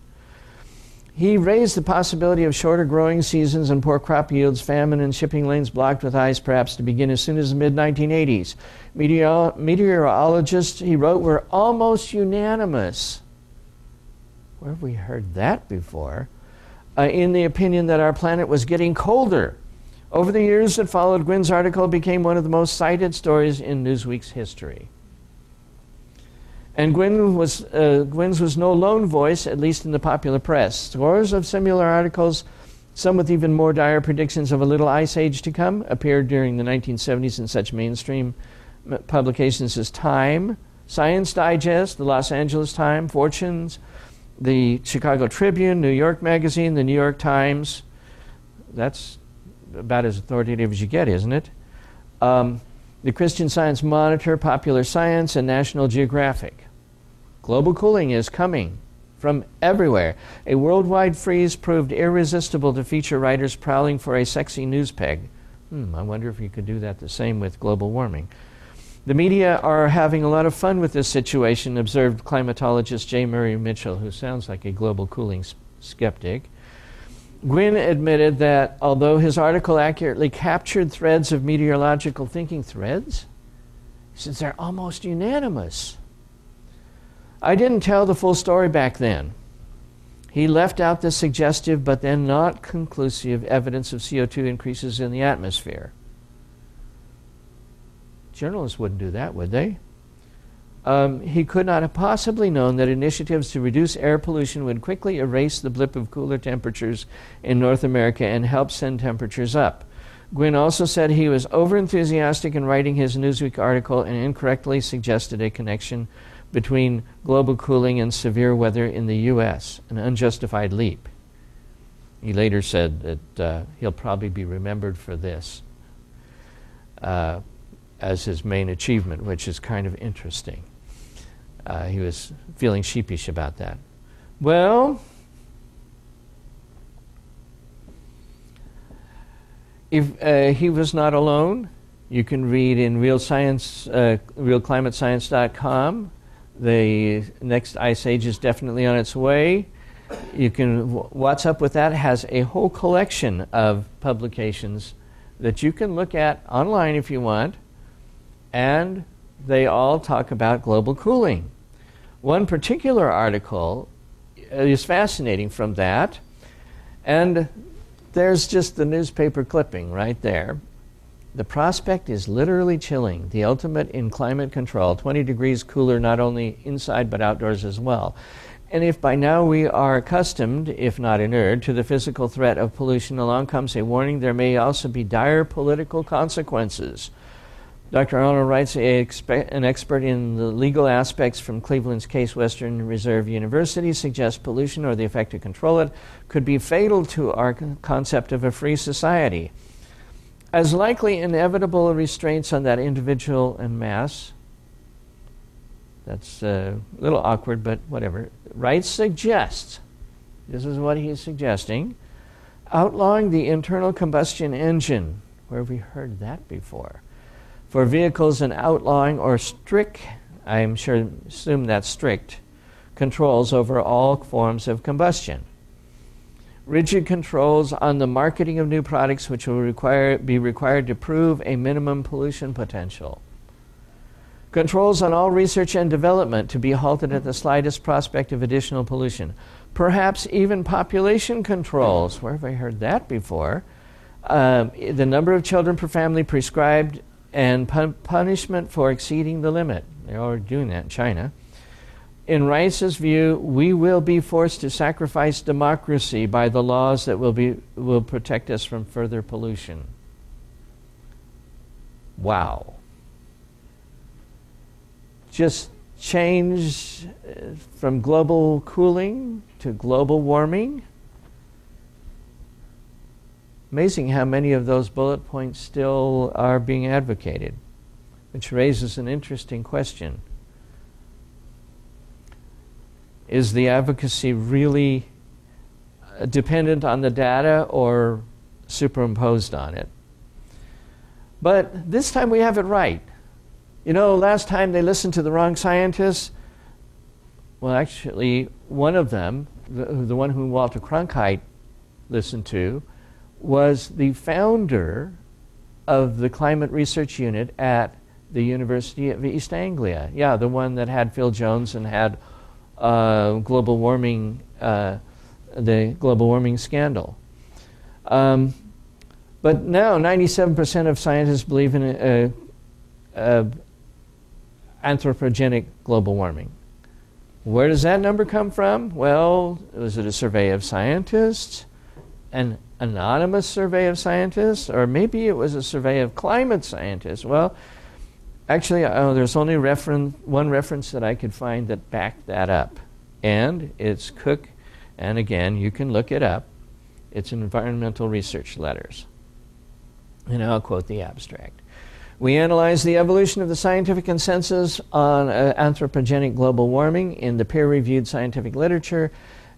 He raised the possibility of shorter growing seasons and poor crop yields, famine, and shipping lanes blocked with ice, perhaps to begin as soon as the mid 1980s. Meteor- meteorologists, he wrote, were almost unanimous. Where have we heard that before? Uh, in the opinion that our planet was getting colder. Over the years that followed, Gwynne's article became one of the most cited stories in Newsweek's history. And Gwynne was, uh, Gwynne's was no lone voice, at least in the popular press. Scores of similar articles, some with even more dire predictions of a little ice age to come, appeared during the 1970s in such mainstream publications as Time, Science Digest, the Los Angeles Times, Fortunes, the Chicago Tribune, New York Magazine, the New York Times. That's about as authoritative as you get, isn't it? Um, the Christian Science Monitor, Popular Science, and National Geographic. Global cooling is coming from everywhere. A worldwide freeze proved irresistible to feature writers prowling for a sexy news peg. Hmm, I wonder if you could do that the same with global warming. The media are having a lot of fun with this situation, observed climatologist J. Murray Mitchell, who sounds like a global cooling skeptic. Gwynne admitted that although his article accurately captured threads of meteorological thinking threads, Since they're almost unanimous. I didn't tell the full story back then. He left out the suggestive but then not conclusive evidence of CO2 increases in the atmosphere. Journalists wouldn't do that, would they? Um, he could not have possibly known that initiatives to reduce air pollution would quickly erase the blip of cooler temperatures in North America and help send temperatures up. Gwynne also said he was overenthusiastic in writing his Newsweek article and incorrectly suggested a connection between global cooling and severe weather in the U.S., an unjustified leap. He later said that uh, he'll probably be remembered for this uh, as his main achievement, which is kind of interesting. Uh, he was feeling sheepish about that. Well, if uh, he was not alone, you can read in Real Science, uh, RealClimateScience.com. The next ice age is definitely on its way. You can Watts Up with That has a whole collection of publications that you can look at online if you want, and they all talk about global cooling. One particular article uh, is fascinating from that, and there's just the newspaper clipping right there. The prospect is literally chilling, the ultimate in climate control, 20 degrees cooler not only inside but outdoors as well. And if by now we are accustomed, if not inured, to the physical threat of pollution, along comes a warning there may also be dire political consequences. Dr. Arnold Wright, an expert in the legal aspects from Cleveland's Case Western Reserve University, suggests pollution or the effect to control it could be fatal to our concept of a free society. As likely inevitable restraints on that individual and mass, that's uh, a little awkward, but whatever. Wright suggests, this is what he's suggesting, outlawing the internal combustion engine. Where have we heard that before? for vehicles and outlawing or strict, I'm sure, assume that's strict, controls over all forms of combustion. Rigid controls on the marketing of new products, which will require, be required to prove a minimum pollution potential. Controls on all research and development to be halted at the slightest prospect of additional pollution. Perhaps even population controls. Where have I heard that before? Um, the number of children per family prescribed and pu- punishment for exceeding the limit. They're already doing that in China. In Rice's view, we will be forced to sacrifice democracy by the laws that will, be, will protect us from further pollution. Wow. Just change uh, from global cooling to global warming Amazing how many of those bullet points still are being advocated, which raises an interesting question. Is the advocacy really uh, dependent on the data or superimposed on it? But this time we have it right. You know, last time they listened to the wrong scientists. Well, actually, one of them, the, the one whom Walter Cronkite listened to, was the founder of the climate research unit at the University of East Anglia. Yeah, the one that had Phil Jones and had uh, global warming, uh, the global warming scandal. Um, but now, 97% of scientists believe in a, a, a anthropogenic global warming. Where does that number come from? Well, was it a survey of scientists? an anonymous survey of scientists, or maybe it was a survey of climate scientists. Well, actually, uh, there's only referen- one reference that I could find that backed that up, and it's Cook, and again, you can look it up. It's Environmental Research Letters. And I'll quote the abstract. We analyzed the evolution of the scientific consensus on uh, anthropogenic global warming in the peer reviewed scientific literature,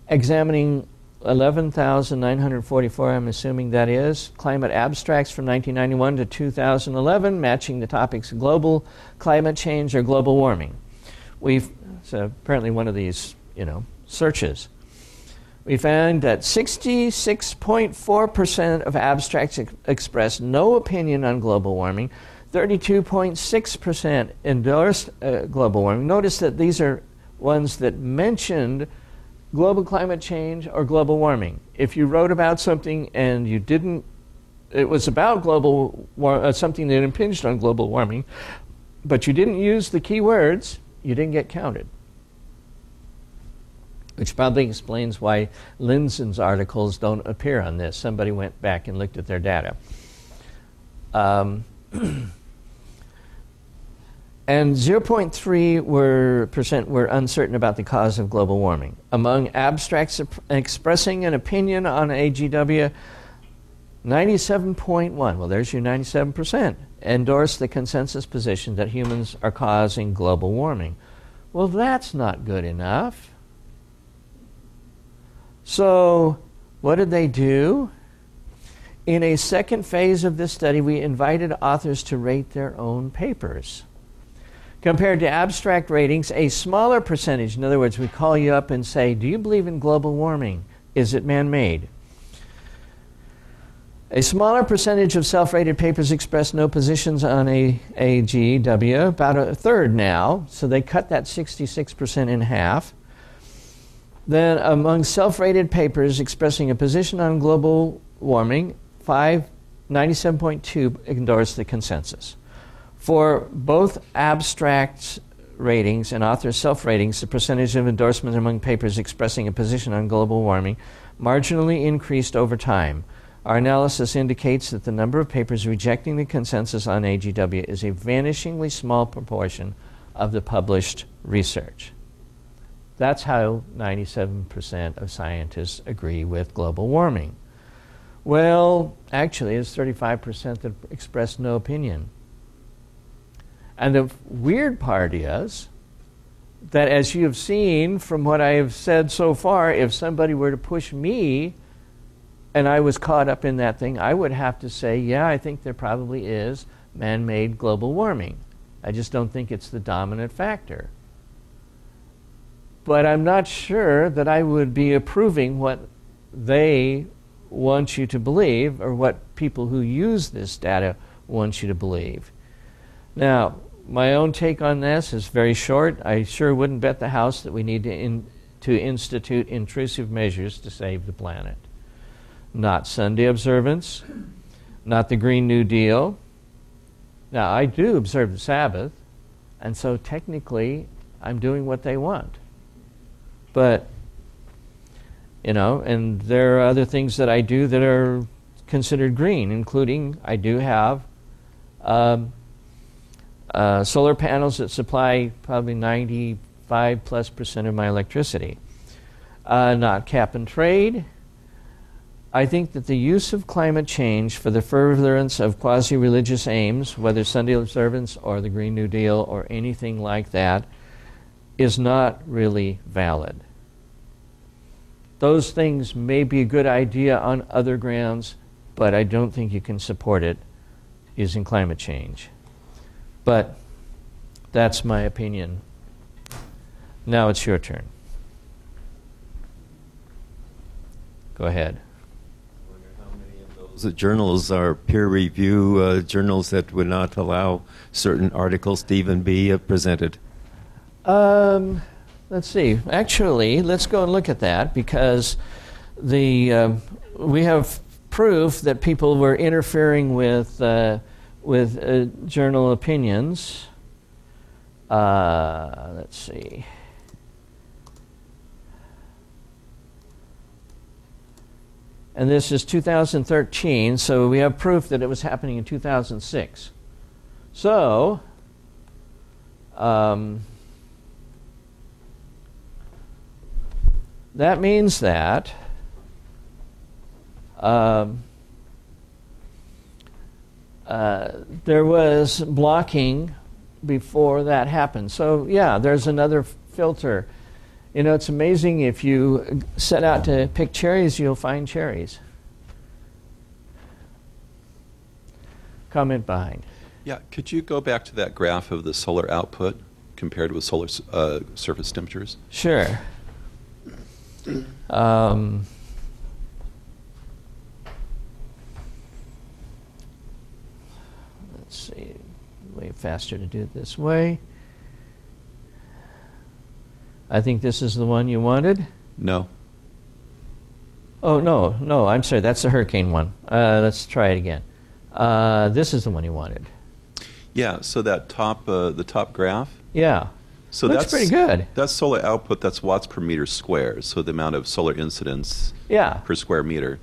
examining 11,944, I'm assuming that is, climate abstracts from 1991 to 2011, matching the topics global climate change or global warming. We've, so apparently one of these, you know, searches. We found that 66.4% of abstracts ex- expressed no opinion on global warming, 32.6% endorsed uh, global warming. Notice that these are ones that mentioned global climate change or global warming. If you wrote about something and you didn't, it was about global war, uh, something that impinged on global warming, but you didn't use the key words, you didn't get counted. Which probably explains why Lindzen's articles don't appear on this. Somebody went back and looked at their data. Um, and 0.3 were, percent were uncertain about the cause of global warming. Among abstracts expressing an opinion on AGW, 97.1, well, there's your 97%, endorsed the consensus position that humans are causing global warming. Well, that's not good enough. So, what did they do? In a second phase of this study, we invited authors to rate their own papers. Compared to abstract ratings, a smaller percentage, in other words, we call you up and say, Do you believe in global warming? Is it man made? A smaller percentage of self rated papers express no positions on AGW, about a third now, so they cut that 66% in half. Then, among self rated papers expressing a position on global warming, 5, 97.2 endorsed the consensus. For both abstract ratings and author self ratings, the percentage of endorsements among papers expressing a position on global warming marginally increased over time. Our analysis indicates that the number of papers rejecting the consensus on AGW is a vanishingly small proportion of the published research. That's how 97% of scientists agree with global warming. Well, actually, it's 35% that express no opinion. And the weird part is that, as you have seen from what I have said so far, if somebody were to push me and I was caught up in that thing, I would have to say, yeah, I think there probably is man made global warming. I just don't think it's the dominant factor. But I'm not sure that I would be approving what they want you to believe or what people who use this data want you to believe. Now, my own take on this is very short. I sure wouldn't bet the house that we need to, in, to institute intrusive measures to save the planet. Not Sunday observance, not the Green New Deal. Now, I do observe the Sabbath, and so technically I'm doing what they want. But, you know, and there are other things that I do that are considered green, including I do have. Um, uh, solar panels that supply probably 95 plus percent of my electricity. Uh, not cap and trade. I think that the use of climate change for the furtherance of quasi religious aims, whether Sunday observance or the Green New Deal or anything like that, is not really valid. Those things may be a good idea on other grounds, but I don't think you can support it using climate change. But that's my opinion. Now it's your turn. Go ahead. The journals are peer review uh, journals that would not allow certain articles to even be uh, presented. Um, let's see. Actually, let's go and look at that because the uh, we have proof that people were interfering with uh, with uh, journal opinions. Uh, let's see. And this is 2013, so we have proof that it was happening in 2006. So, um, that means that um, uh, there was blocking before that happened. So, yeah, there's another filter. You know, it's amazing if you set out to pick cherries, you'll find cherries. Comment behind. Yeah, could you go back to that graph of the solar output compared with solar uh, surface temperatures? Sure. Um, see, way faster to do it this way. I think this is the one you wanted. No. Oh, no, no, I'm sorry, that's the hurricane one. Uh, let's try it again. Uh, this is the one you wanted. Yeah, so that top, uh, the top graph. Yeah. So Looks that's pretty good. That's solar output. That's watts per meter squared. So the amount of solar incidence Yeah. per square meter.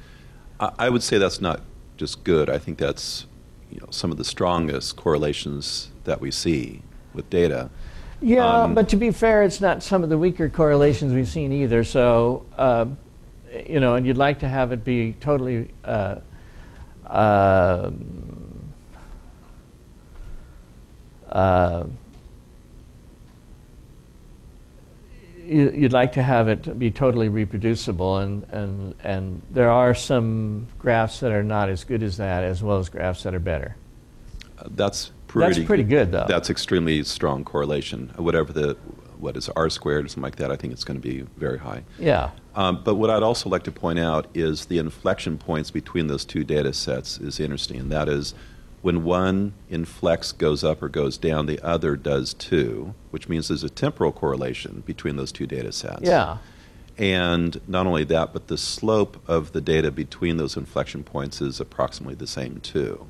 I, I would say that's not just good. I think that's you know some of the strongest correlations that we see with data. Yeah, Um, but to be fair, it's not some of the weaker correlations we've seen either. So, um, you know, and you'd like to have it be totally. Uh, um, uh, you'd like to have it be totally reproducible, and, and, and there are some graphs that are not as good as that, as well as graphs that are better. Uh, that's pretty. That's pretty good, though. That's extremely strong correlation. Whatever the what is r squared or something like that, I think it's going to be very high. Yeah. Um, but what I'd also like to point out is the inflection points between those two data sets is interesting. And that is when one inflex goes up or goes down, the other does too, which means there's a temporal correlation between those two data sets. Yeah. And not only that, but the slope of the data between those inflection points is approximately the same too.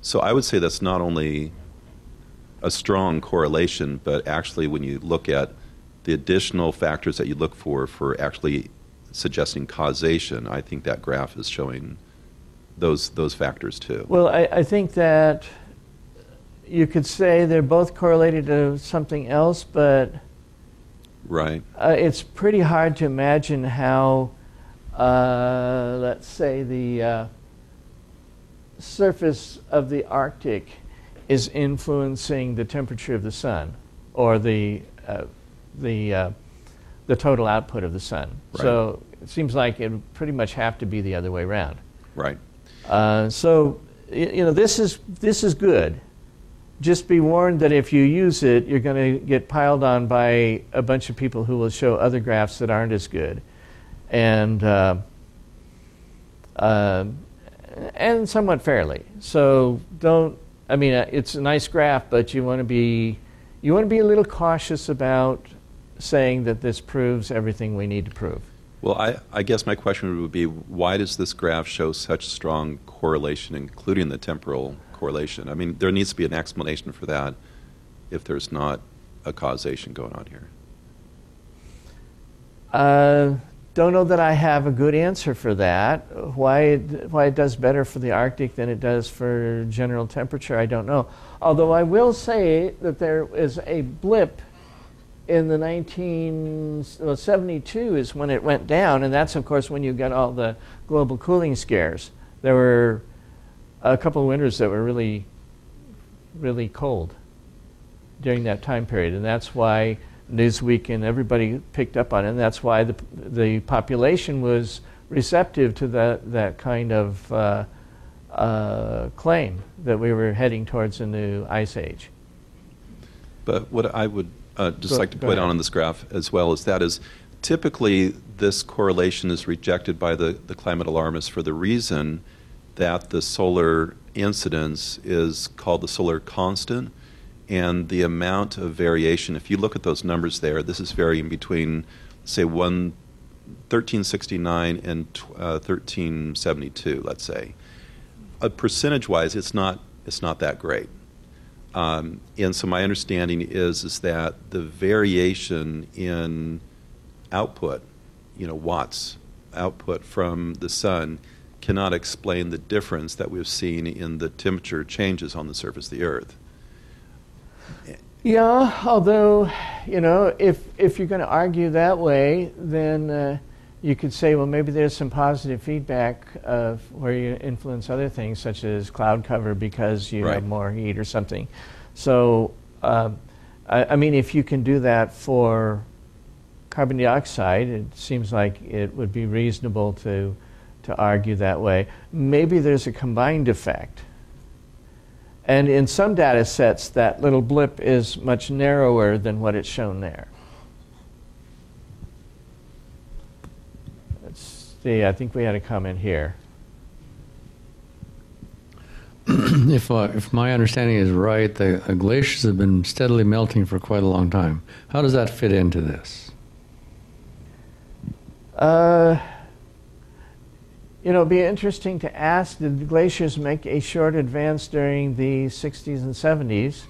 So I would say that's not only a strong correlation, but actually, when you look at the additional factors that you look for for actually suggesting causation, I think that graph is showing those those factors too. Well, I, I think that you could say they're both correlated to something else, but Right. uh, it's pretty hard to imagine how, uh, let's say, the uh, surface of the Arctic is influencing the temperature of the sun or the, uh, the, uh, the total output of the sun. Right. So it seems like it would pretty much have to be the other way around. Right. Uh, so, you know, this is, this is good. Just be warned that if you use it, you're going to get piled on by a bunch of people who will show other graphs that aren't as good. And, uh, uh, and somewhat fairly. So don't, I mean, uh, it's a nice graph, but you want to be, you want to be a little cautious about saying that this proves everything we need to prove. Well, I, I guess my question would be why does this graph show such strong correlation, including the temporal correlation? I mean, there needs to be an explanation for that if there's not a causation going on here. Uh, don't know that I have a good answer for that. Why it, why it does better for the Arctic than it does for general temperature, I don't know. Although I will say that there is a blip in the 1972 is when it went down, and that's of course when you got all the global cooling scares. There were a couple of winters that were really, really cold during that time period, and that's why Newsweek and everybody picked up on it. And that's why the the population was receptive to that that kind of uh, uh, claim that we were heading towards a new ice age. But what I would uh, just Go- like to point ahead. out on this graph as well is that is typically this correlation is rejected by the, the climate alarmists for the reason that the solar incidence is called the solar constant and the amount of variation. If you look at those numbers there this is varying between say one 1369 and uh, 1372 let's say. Uh, percentage wise it's not it's not that great um, and so my understanding is is that the variation in output, you know, watts output from the sun, cannot explain the difference that we've seen in the temperature changes on the surface of the Earth. Yeah, although, you know, if if you're going to argue that way, then uh, you could say, well, maybe there's some positive feedback of where you influence other things, such as cloud cover, because you Right. have more heat or something. So, um, I, I mean, if you can do that for carbon dioxide, it seems like it would be reasonable to to argue that way. Maybe there's a combined effect. And in some data sets, that little blip is much narrower than what it's shown there. Let's see, I think we had a comment here. if, uh, if my understanding is right, the uh, glaciers have been steadily melting for quite a long time. How does that fit into this? Uh, you know, it'd be interesting to ask did the glaciers make a short advance during the 60s and 70s?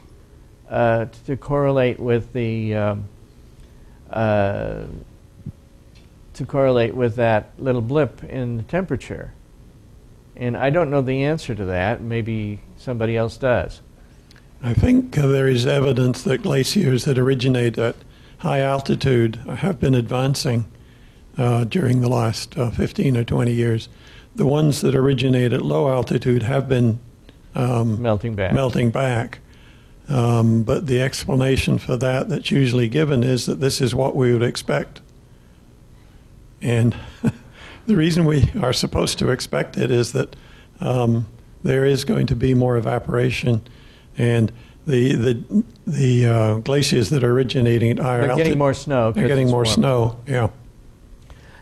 uh, to correlate with the um, uh, to correlate with that little blip in the temperature. And I don't know the answer to that. Maybe somebody else does. I think uh, there is evidence that glaciers that originate at high altitude have been advancing uh, during the last uh, 15 or 20 years. The ones that originate at low altitude have been um, Melting back. melting back. Um, but the explanation for that that's usually given is that this is what we would expect. And the reason we are supposed to expect it is that um, there is going to be more evaporation, and the the the uh, glaciers that are originating at higher They're altitude getting more snow. they're getting more warmer. snow. Yeah.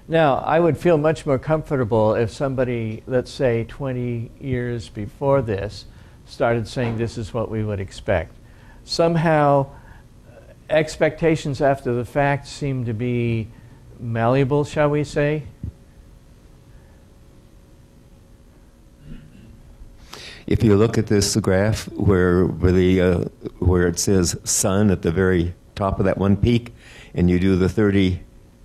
Now, I would feel much more comfortable if somebody, let's say 20 years before this, started saying this is what we would expect. Somehow, uh, expectations after the fact seem to be malleable, shall we say? If you look at this graph where where the uh, where it says sun at the very top of that one peak, and you do the 30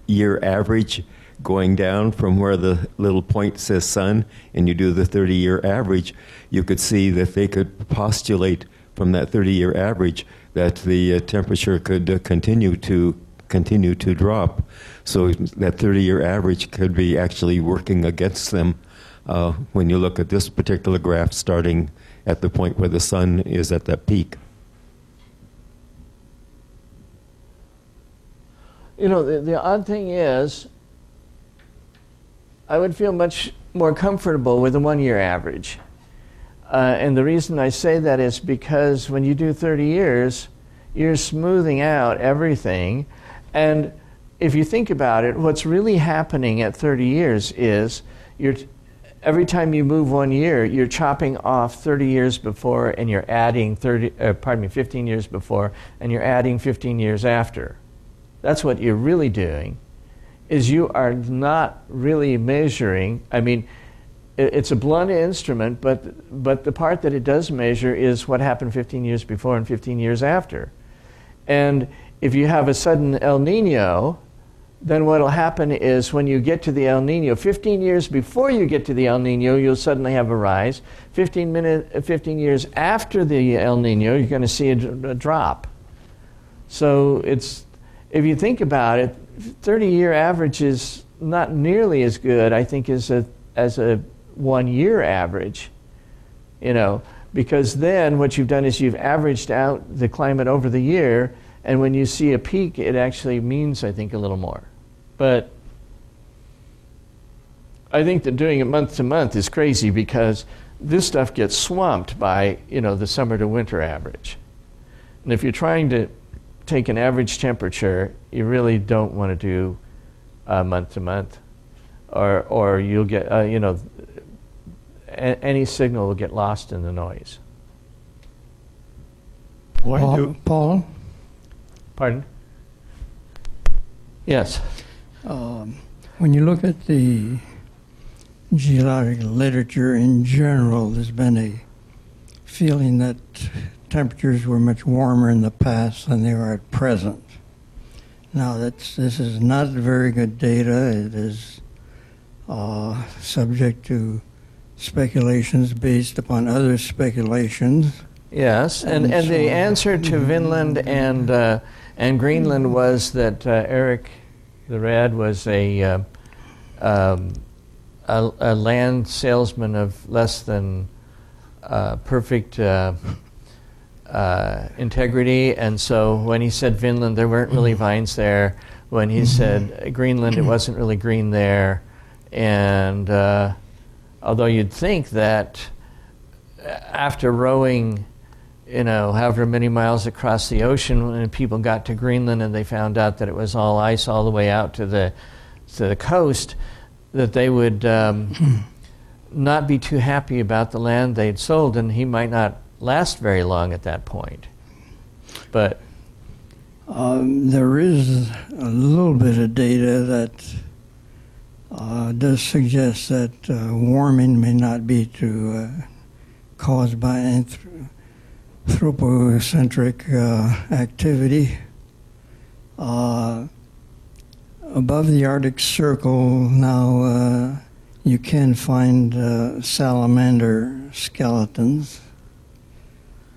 year average going down from where the little point says sun, and you do the 30 year average, you could see that they could postulate from that 30 year average that the uh, temperature could uh, continue to continue to drop. So that 30 year average could be actually working against them uh, when you look at this particular graph starting at the point where the sun is at that peak. You know, the, the odd thing is, I would feel much more comfortable with a one year average. Uh, and the reason I say that is because when you do 30 years, you're smoothing out everything. And if you think about it, what's really happening at 30 years is you're, every time you move one year, you're chopping off 30 years before and you're adding 30, uh, pardon me, 15 years before and you're adding 15 years after. That's what you're really doing is you are not really measuring. I mean, it, it's a blunt instrument, but but the part that it does measure is what happened 15 years before and 15 years after. And if you have a sudden El Nino, then what will happen is when you get to the El Nino, 15 years before you get to the El Nino, you'll suddenly have a rise. 15, minute, uh, 15 years after the El Nino, you're going to see a, a drop. So it's, if you think about it, 30 year average is not nearly as good, I think, as a, as a one year average. You know, because then what you've done is you've averaged out the climate over the year, and when you see a peak, it actually means, I think, a little more. But I think that doing it month to month is crazy because this stuff gets swamped by, you know, the summer to winter average. And if you're trying to take an average temperature, you really don't want to do uh, month to month, or or you'll get uh, you know a- any signal will get lost in the noise. Why Paul, do, Paul, Pardon? Yes. um, when you look at the geologic literature in general, there's been a feeling that temperatures were much warmer in the past than they are at present. Now, that's, this is not very good data. It is uh, subject to speculations based upon other speculations. Yes, and, And and the answer to Vinland and uh, and Greenland was that uh, Eric the Red was a, uh, um, a a land salesman of less than uh, perfect uh, uh, integrity, and so when he said Vinland, there weren't really vines there. When he said Greenland, it wasn't really green there, and uh, although you'd think that after rowing you know, however many miles across the ocean, when people got to Greenland and they found out that it was all ice all the way out to the to the coast, that they would um, not be too happy about the land they'd sold, and he might not last very long at that point. But Um, there is a little bit of data that uh, does suggest that uh, warming may not be to, uh, caused by anthrop- anthropocentric uh, activity. Uh, above the Arctic Circle now, uh, you can find uh, salamander skeletons.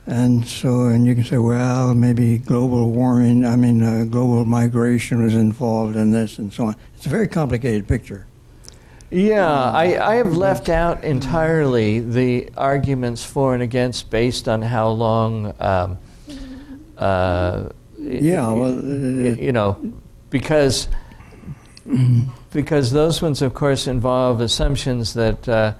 And so, and you can say, well, maybe global warming, I mean, uh, global migration was involved in this and so on. It's a very complicated picture. Yeah, I, I have left out entirely the arguments for and against based on how long, um, uh, Yeah, well, it- you know, because because those ones, of course, involve assumptions that uh,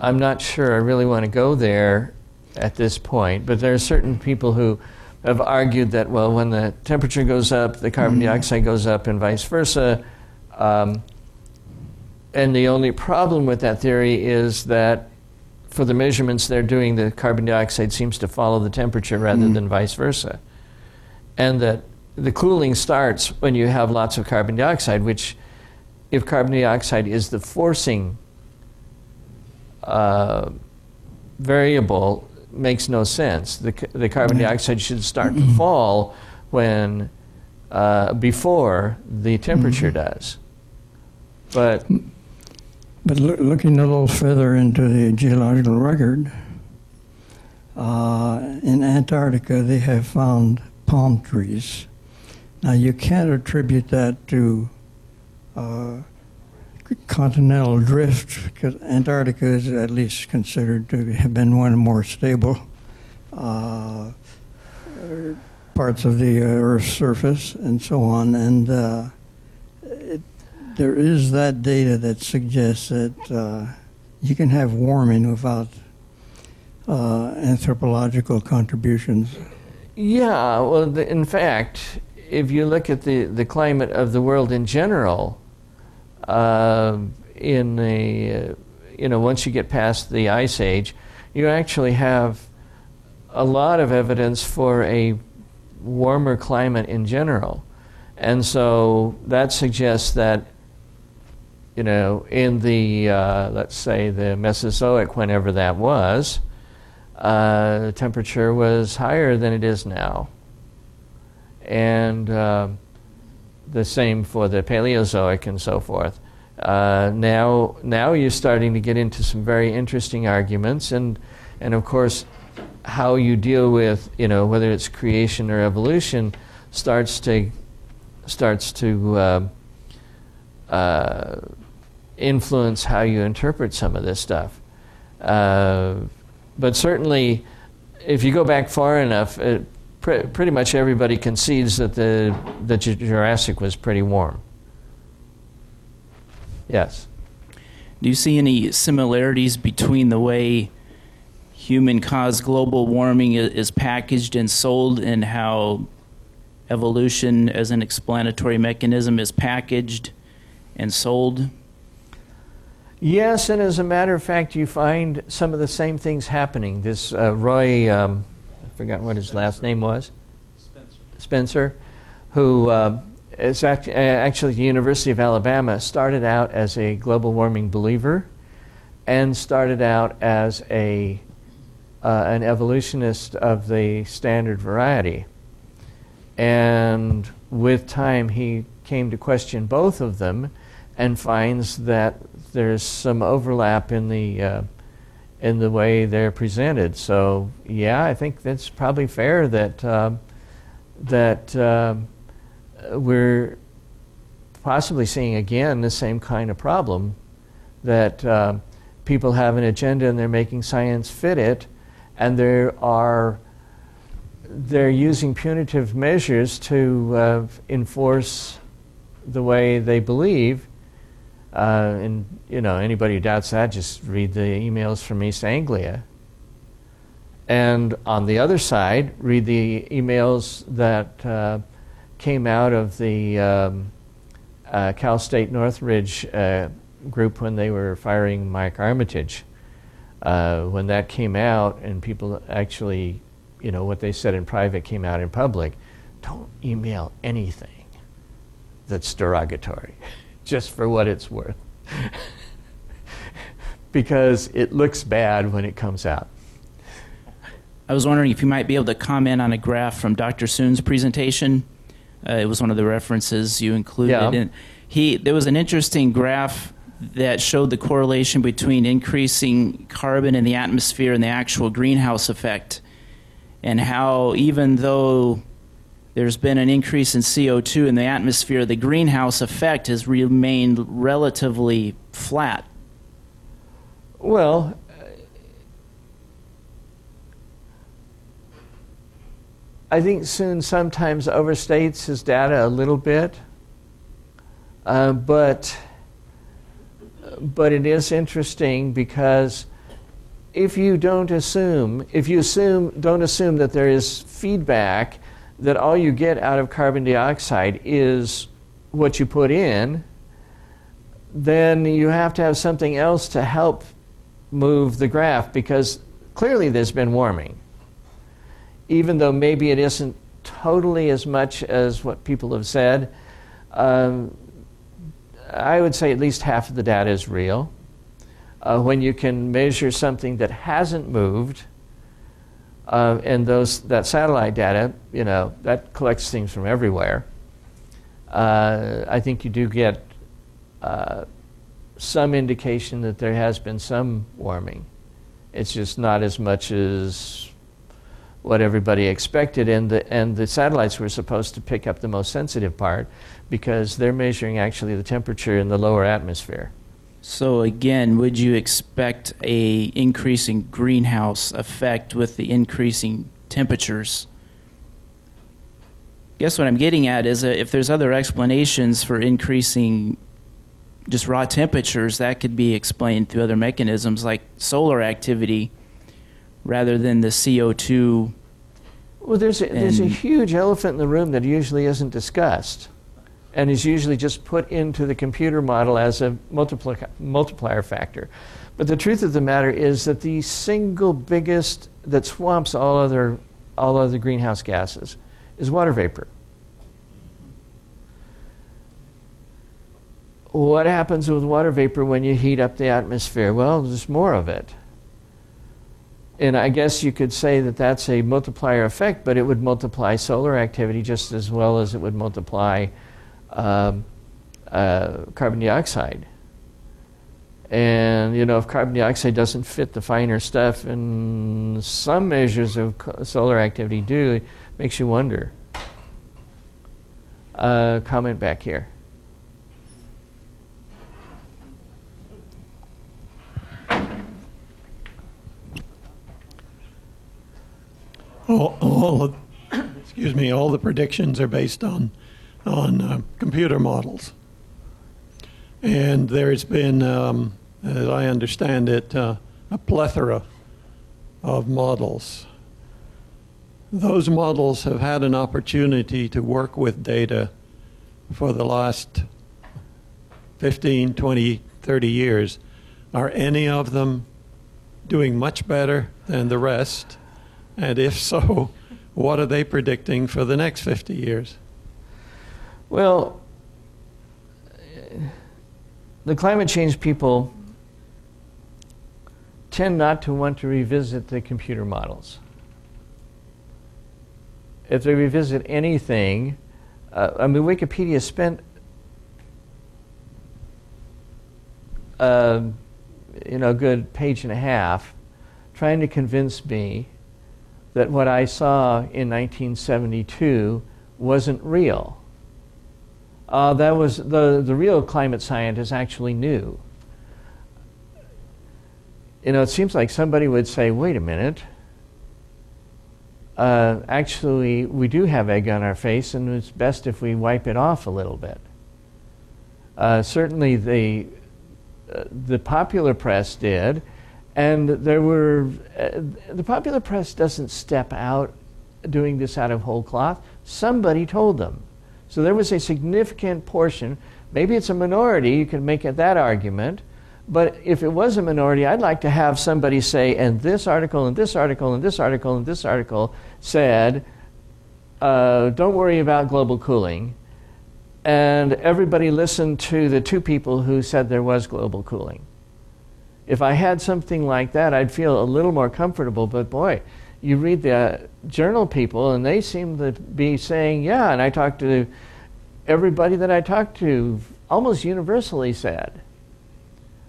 I'm not sure I really want to go there at this point. But there are certain people who have argued that well, when the temperature goes up, the carbon dioxide goes up, and vice versa. Um, and the only problem with that theory is that for the measurements they're doing, the carbon dioxide seems to follow the temperature rather than vice versa. And that the cooling starts when you have lots of carbon dioxide, which, if carbon dioxide is the forcing uh, variable, makes no sense. The, the carbon dioxide should start to fall when uh, before the temperature does. But But loo- looking a little further into the geological record, uh, in Antarctica they have found palm trees. Now you can't attribute that to uh, continental drift because Antarctica is at least considered to have been one of the more stable uh, parts of the uh, Earth's surface and so on. And uh, there is that data that suggests that uh, you can have warming without uh, anthropological contributions. Yeah, well, the, in fact, if you look at the, the climate of the world in general, uh, in the, you know, once you get past the ice age, you actually have a lot of evidence for a warmer climate in general. And so that suggests that, you know, in the, uh, let's say, the Mesozoic, whenever that was, uh, temperature was higher than it is now. And uh, the same for the Paleozoic and so forth. Uh, now, now you're starting to get into some very interesting arguments, and, and of course, how you deal with, you know, whether it's creation or evolution, starts to starts to uh, uh, influence how you interpret some of this stuff. Uh, but certainly, if you go back far enough, it, pre- pretty much everybody concedes that the that Jurassic was pretty warm. Yes. Do you see any similarities between the way human caused global warming is packaged and sold and how evolution as an explanatory mechanism is packaged and sold? Yes, and as a matter of fact, you find some of the same things happening. This uh, Roy, um, I forgot what his last name was. Spencer. Spencer, who uh, is act- uh, actually the University of Alabama, started out as a global warming believer, and started out as a uh, an evolutionist of the standard variety. And with time, he came to question both of them, and finds that there's some overlap in the uh, in the way they're presented. So yeah, I think that's probably fair that um that um, we're possibly seeing again the same kind of problem that uh, people have an agenda and they're making science fit it, and there are they're using punitive measures to uh, enforce the way they believe. Uh, and you know, anybody who doubts that, just read the emails from East Anglia. And on the other side, read the emails that uh, came out of the um, uh, Cal State Northridge uh, group when they were firing Mike Armitage. Uh, when that came out, and people actually, you know, what they said in private came out in public, don't email anything that's derogatory, just for what it's worth. because it looks bad when it comes out. I was wondering if you might be able to comment on a graph from Dr. Soon's presentation. Uh, it was one of the references you included. Yeah. And he, there was an interesting graph that showed the correlation between increasing carbon in the atmosphere and the actual greenhouse effect, and how even though there's been an increase in CO2 in the atmosphere, the greenhouse effect has remained relatively flat. Well, I think Soon sometimes overstates his data a little bit, uh, but but it is interesting because if you don't assume, if you assume, don't assume that there is feedback, that all you get out of carbon dioxide is what you put in, then you have to have something else to help move the graph because clearly there's been warming. Even though maybe it isn't totally as much as what people have said, um, I would say at least half of the data is real. Uh, when you can measure something that hasn't moved, uh, and those that satellite data, you know, that collects things from everywhere. Uh, I think you do get uh, some indication that there has been some warming. It's just not as much as what everybody expected, and the, and the satellites were supposed to pick up the most sensitive part because they're measuring actually the temperature in the lower atmosphere. So again, would you expect a increasing greenhouse effect with the increasing temperatures? Guess what I'm getting at is if there's other explanations for increasing just raw temperatures, that could be explained through other mechanisms like solar activity rather than the CO2. Well, there's a, there's a huge elephant in the room that usually isn't discussed and is usually just put into the computer model as a multipli- multiplier factor. But the truth of the matter is that the single biggest that swamps all other, all other greenhouse gases is water vapor. What happens with water vapor when you heat up the atmosphere? Well, there's more of it. And I guess you could say that that's a multiplier effect, but it would multiply solar activity just as well as it would multiply um, uh, carbon dioxide. And you know, if carbon dioxide doesn't fit the finer stuff, and some measures of solar activity do, it makes you wonder. Uh, comment back here. All, all of, excuse me, all the predictions are based on on uh, computer models, and there's been, um, as I understand it, uh, a plethora of models. Those models have had an opportunity to work with data for the last 15, 20, 30 years. Are any of them doing much better than the rest? And if so, what are they predicting for the next 50 years? Well, the climate change people tend not to want to revisit the computer models. If they revisit anything, uh, I mean, Wikipedia spent, uh, you know, a good page and a half trying to convince me that what I saw in 1972 wasn't real. Uh, that was the, the real climate scientists actually knew. You know, it seems like somebody would say, wait a minute. Uh, actually, we do have egg on our face, and it's best if we wipe it off a little bit. Uh, certainly, the, uh, the popular press did, and there were, uh, the popular press doesn't step out doing this out of whole cloth. Somebody told them. So there was a significant portion, maybe it's a minority, you can make it that argument, but if it was a minority, I'd like to have somebody say, and this article, and this article, and this article, and this article said, uh, don't worry about global cooling. And everybody listened to the two people who said there was global cooling. If I had something like that, I'd feel a little more comfortable, but boy, you read the journal people, and they seem to be saying, yeah. And I talked to everybody that I talked to, almost universally said,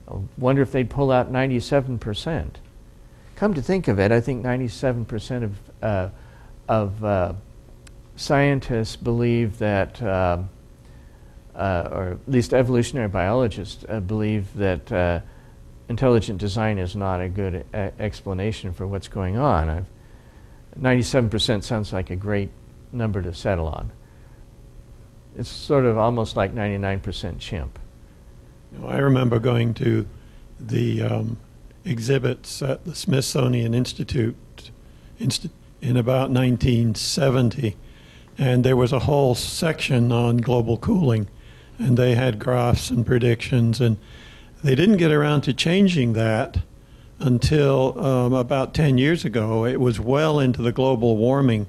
I wonder if they'd pull out 97%. Come to think of it, I think 97% of, uh, of uh, scientists believe that, uh, uh or at least evolutionary biologists uh, believe that uh, intelligent design is not a good explanation for what's going on. I've, 97% sounds like a great number to settle on. It's sort of almost like 99% chimp. I remember going to the um, exhibits at the Smithsonian Institute in about 1970, and there was a whole section on global cooling, and they had graphs and predictions, and they didn't get around to changing that until um, about 10 years ago. It was well into the global warming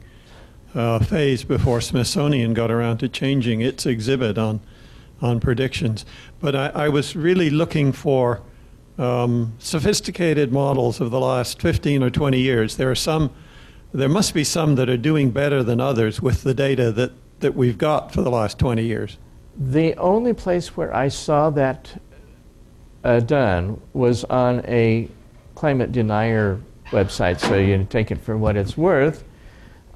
uh, phase before Smithsonian got around to changing its exhibit on on predictions. But I, I was really looking for um, sophisticated models of the last 15 or 20 years. There are some, there must be some that are doing better than others with the data that, that we've got for the last 20 years. The only place where I saw that uh, done was on a climate denier website, so you take it for what it's worth.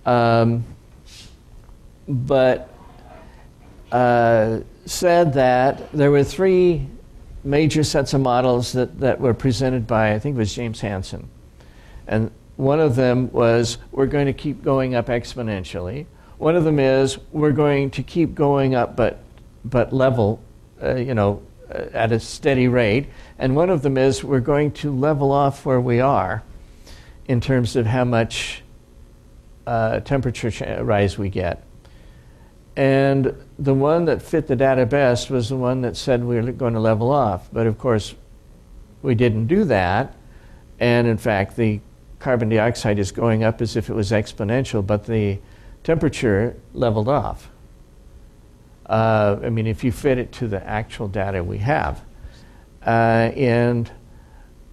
Um, but uh, said that there were three major sets of models that, that were presented by, I think it was James Hansen. And one of them was we're going to keep going up exponentially. One of them is we're going to keep going up but, but level, uh, you know, at a steady rate. And one of them is we're going to level off where we are in terms of how much uh, temperature rise we get. And the one that fit the data best was the one that said we we're going to level off. But of course, we didn't do that. And in fact, the carbon dioxide is going up as if it was exponential, but the temperature leveled off. Uh, I mean, if you fit it to the actual data we have. Uh, and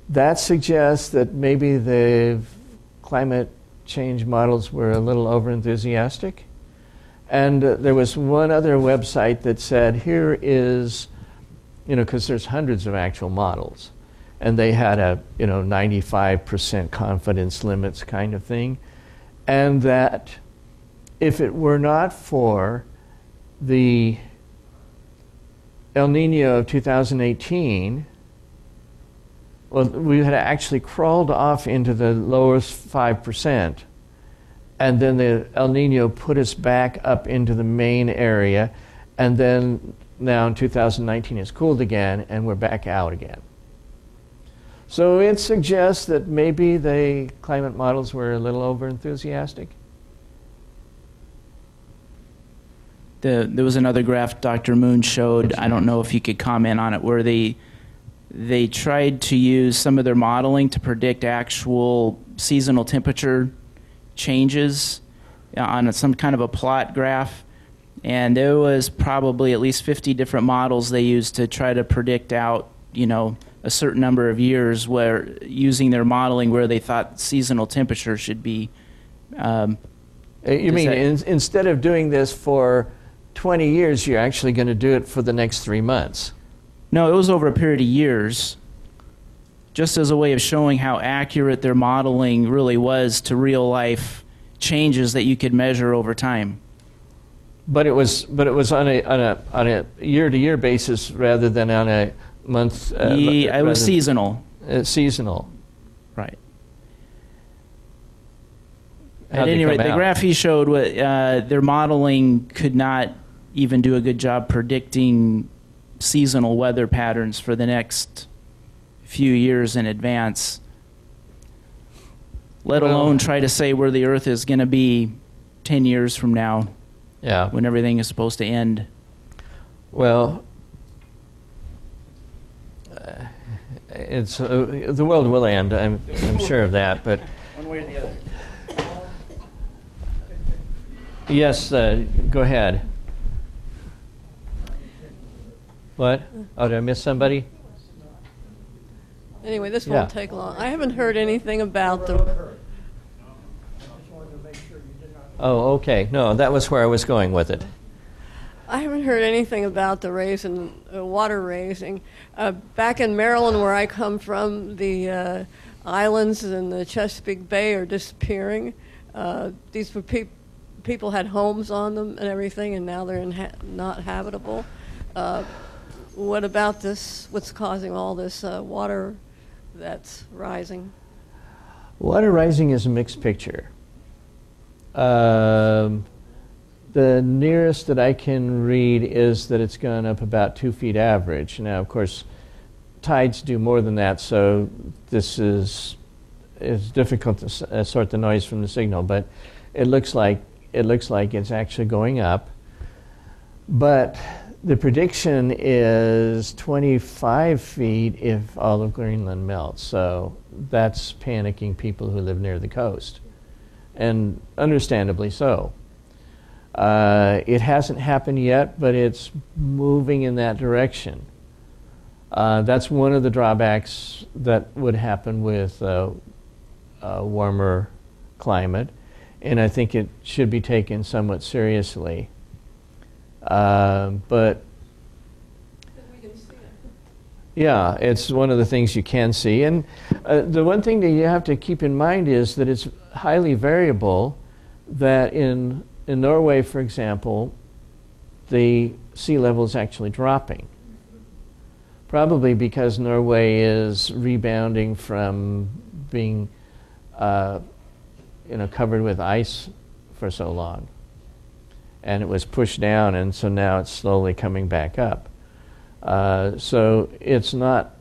that suggests that maybe the climate change models were a little overenthusiastic. And uh, there was one other website that said, here is, you know, because there's hundreds of actual models. And they had a, you know, 95% confidence limits kind of thing. And that if it were not for the El Nino of 2018, well, we had actually crawled off into the lowest 5%. And then the El Nino put us back up into the main area. And then now in 2019 it's cooled again and we're back out again. So it suggests that maybe the climate models were a little over enthusiastic. The, there was another graph Dr. Moon showed. I don't know if you could comment on it, where they they tried to use some of their modeling to predict actual seasonal temperature changes on some kind of a plot graph. And there was probably at least 50 different models they used to try to predict out, you know, a certain number of years where using their modeling where they thought seasonal temperature should be. Um, uh, you mean in, instead of doing this for 20 years, you're actually going to do it for the next three months. No, it was over a period of years, just as a way of showing how accurate their modeling really was to real life changes that you could measure over time. But it was, but it was on a on a on a year to year basis rather than on a month. Uh, yeah, it was seasonal. Uh, seasonal, right. How'd At any rate, the graph he showed, uh, their modeling could not even do a good job predicting seasonal weather patterns for the next few years in advance, let well, alone try to say where the Earth is going to be 10 years from now yeah. when everything is supposed to end. Well, uh, it's uh, the world will end. I'm, I'm sure of that. But one way or the other. Yes, uh, go ahead. What? Oh, did I miss somebody? Anyway, this won't take long. I haven't heard anything about the. Oh, okay. No, that was where I was going with it. I haven't heard anything about the raising, uh, water raising. Uh, back in Maryland, where I come from, the uh, islands in the Chesapeake Bay are disappearing. Uh, these were peop people had homes on them and everything, and now they're inha- not habitable. What about this? What's causing all this uh, water that's rising? Water rising is a mixed picture. Um, the nearest that I can read is that it's gone up about two feet average. Now, of course, tides do more than that, so this is is difficult to uh, sort the noise from the signal. But it looks like it looks like it's actually going up. But the prediction is 25 feet if all of Greenland melts. So that's panicking people who live near the coast, and understandably so. Uh, it hasn't happened yet, but it's moving in that direction. Uh, that's one of the drawbacks that would happen with uh, a warmer climate, and I think it should be taken somewhat seriously. Uh, but yeah, it's one of the things you can see. And uh, the one thing that you have to keep in mind is that it's highly variable. That in, in Norway, for example, the sea level is actually dropping. Probably because Norway is rebounding from being uh, you know, covered with ice for so long. And it was pushed down, and so now it's slowly coming back up. Uh, so it's not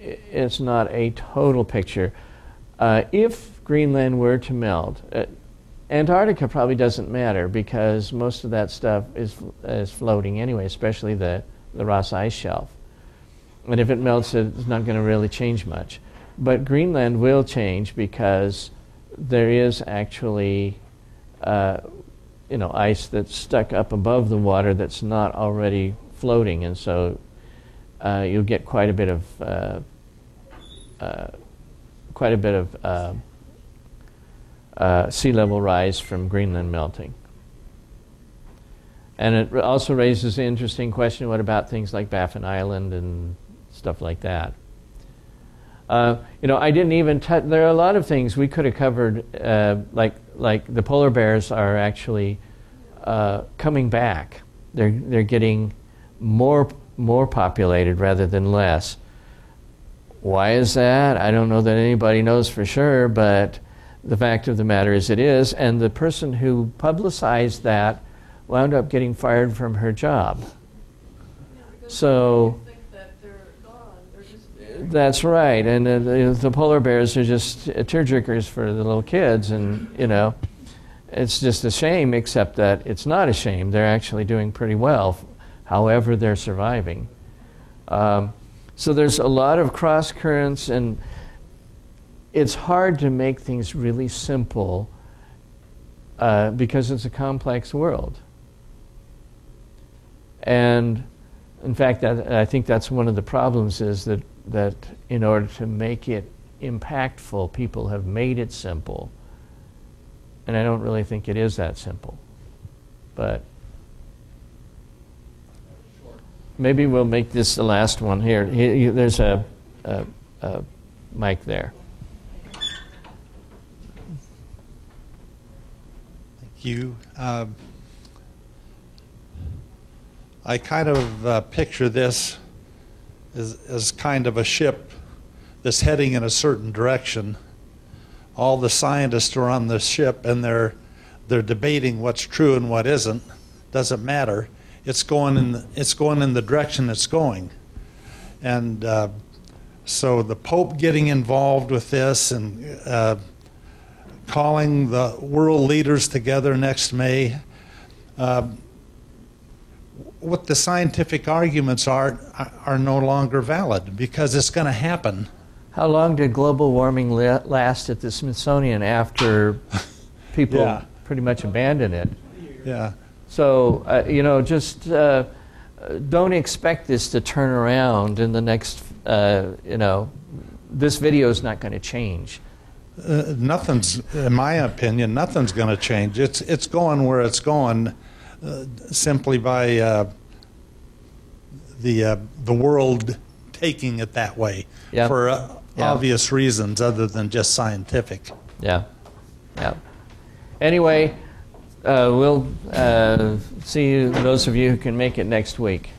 it's not a total picture. Uh, if Greenland were to melt, uh, Antarctica probably doesn't matter because most of that stuff is is floating anyway, especially the the Ross Ice Shelf. And if it melts, it's not going to really change much. But Greenland will change because there is actually, uh, you know, ice that's stuck up above the water that's not already floating, and so uh, you'll get quite a bit of uh, uh, quite a bit of uh, uh, sea level rise from Greenland melting. And it also raises the interesting question: What about things like Baffin Island and stuff like that? Uh, you know, I didn't even touch. There are a lot of things we could have covered, uh, like like the polar bears are actually uh, coming back. They're they're getting more more populated rather than less. Why is that? I don't know that anybody knows for sure, but the fact of the matter is it is. And the person who publicized that wound up getting fired from her job. So. That's right, and uh, the, the polar bears are just uh, tearjerkers for the little kids, and you know, it's just a shame. Except that it's not a shame; they're actually doing pretty well, however they're surviving. Um, so there's a lot of cross currents, and it's hard to make things really simple uh, because it's a complex world. And in fact, that, I think that's one of the problems is that, that in order to make it impactful, people have made it simple. And I don't really think it is that simple. But maybe we'll make this the last one here. Here- here- There's a, a, a mic there. Thank you. Um, I kind of uh, picture this as, as kind of a ship that's heading in a certain direction. All the scientists are on the ship and they're they're debating what's true and what isn't. Doesn't matter. It's going in the, it's going in the direction it's going. And uh, so the Pope getting involved with this and uh, calling the world leaders together next May. Uh, what the scientific arguments are are no longer valid because it's going to happen. How long did global warming last at the Smithsonian after people Yeah. pretty much abandoned it? Yeah. So, uh, you know, just uh, don't expect this to turn around in the next, uh, you know, this video is not going to change uh, nothing's, in my opinion, nothing's going to change. It's it's going where it's going, simply by uh, the uh, the world taking it that way Yeah. for uh, Yeah. obvious reasons other than just scientific. Yeah, yeah. Anyway, uh, we'll uh, see you, those of you who can make it next week.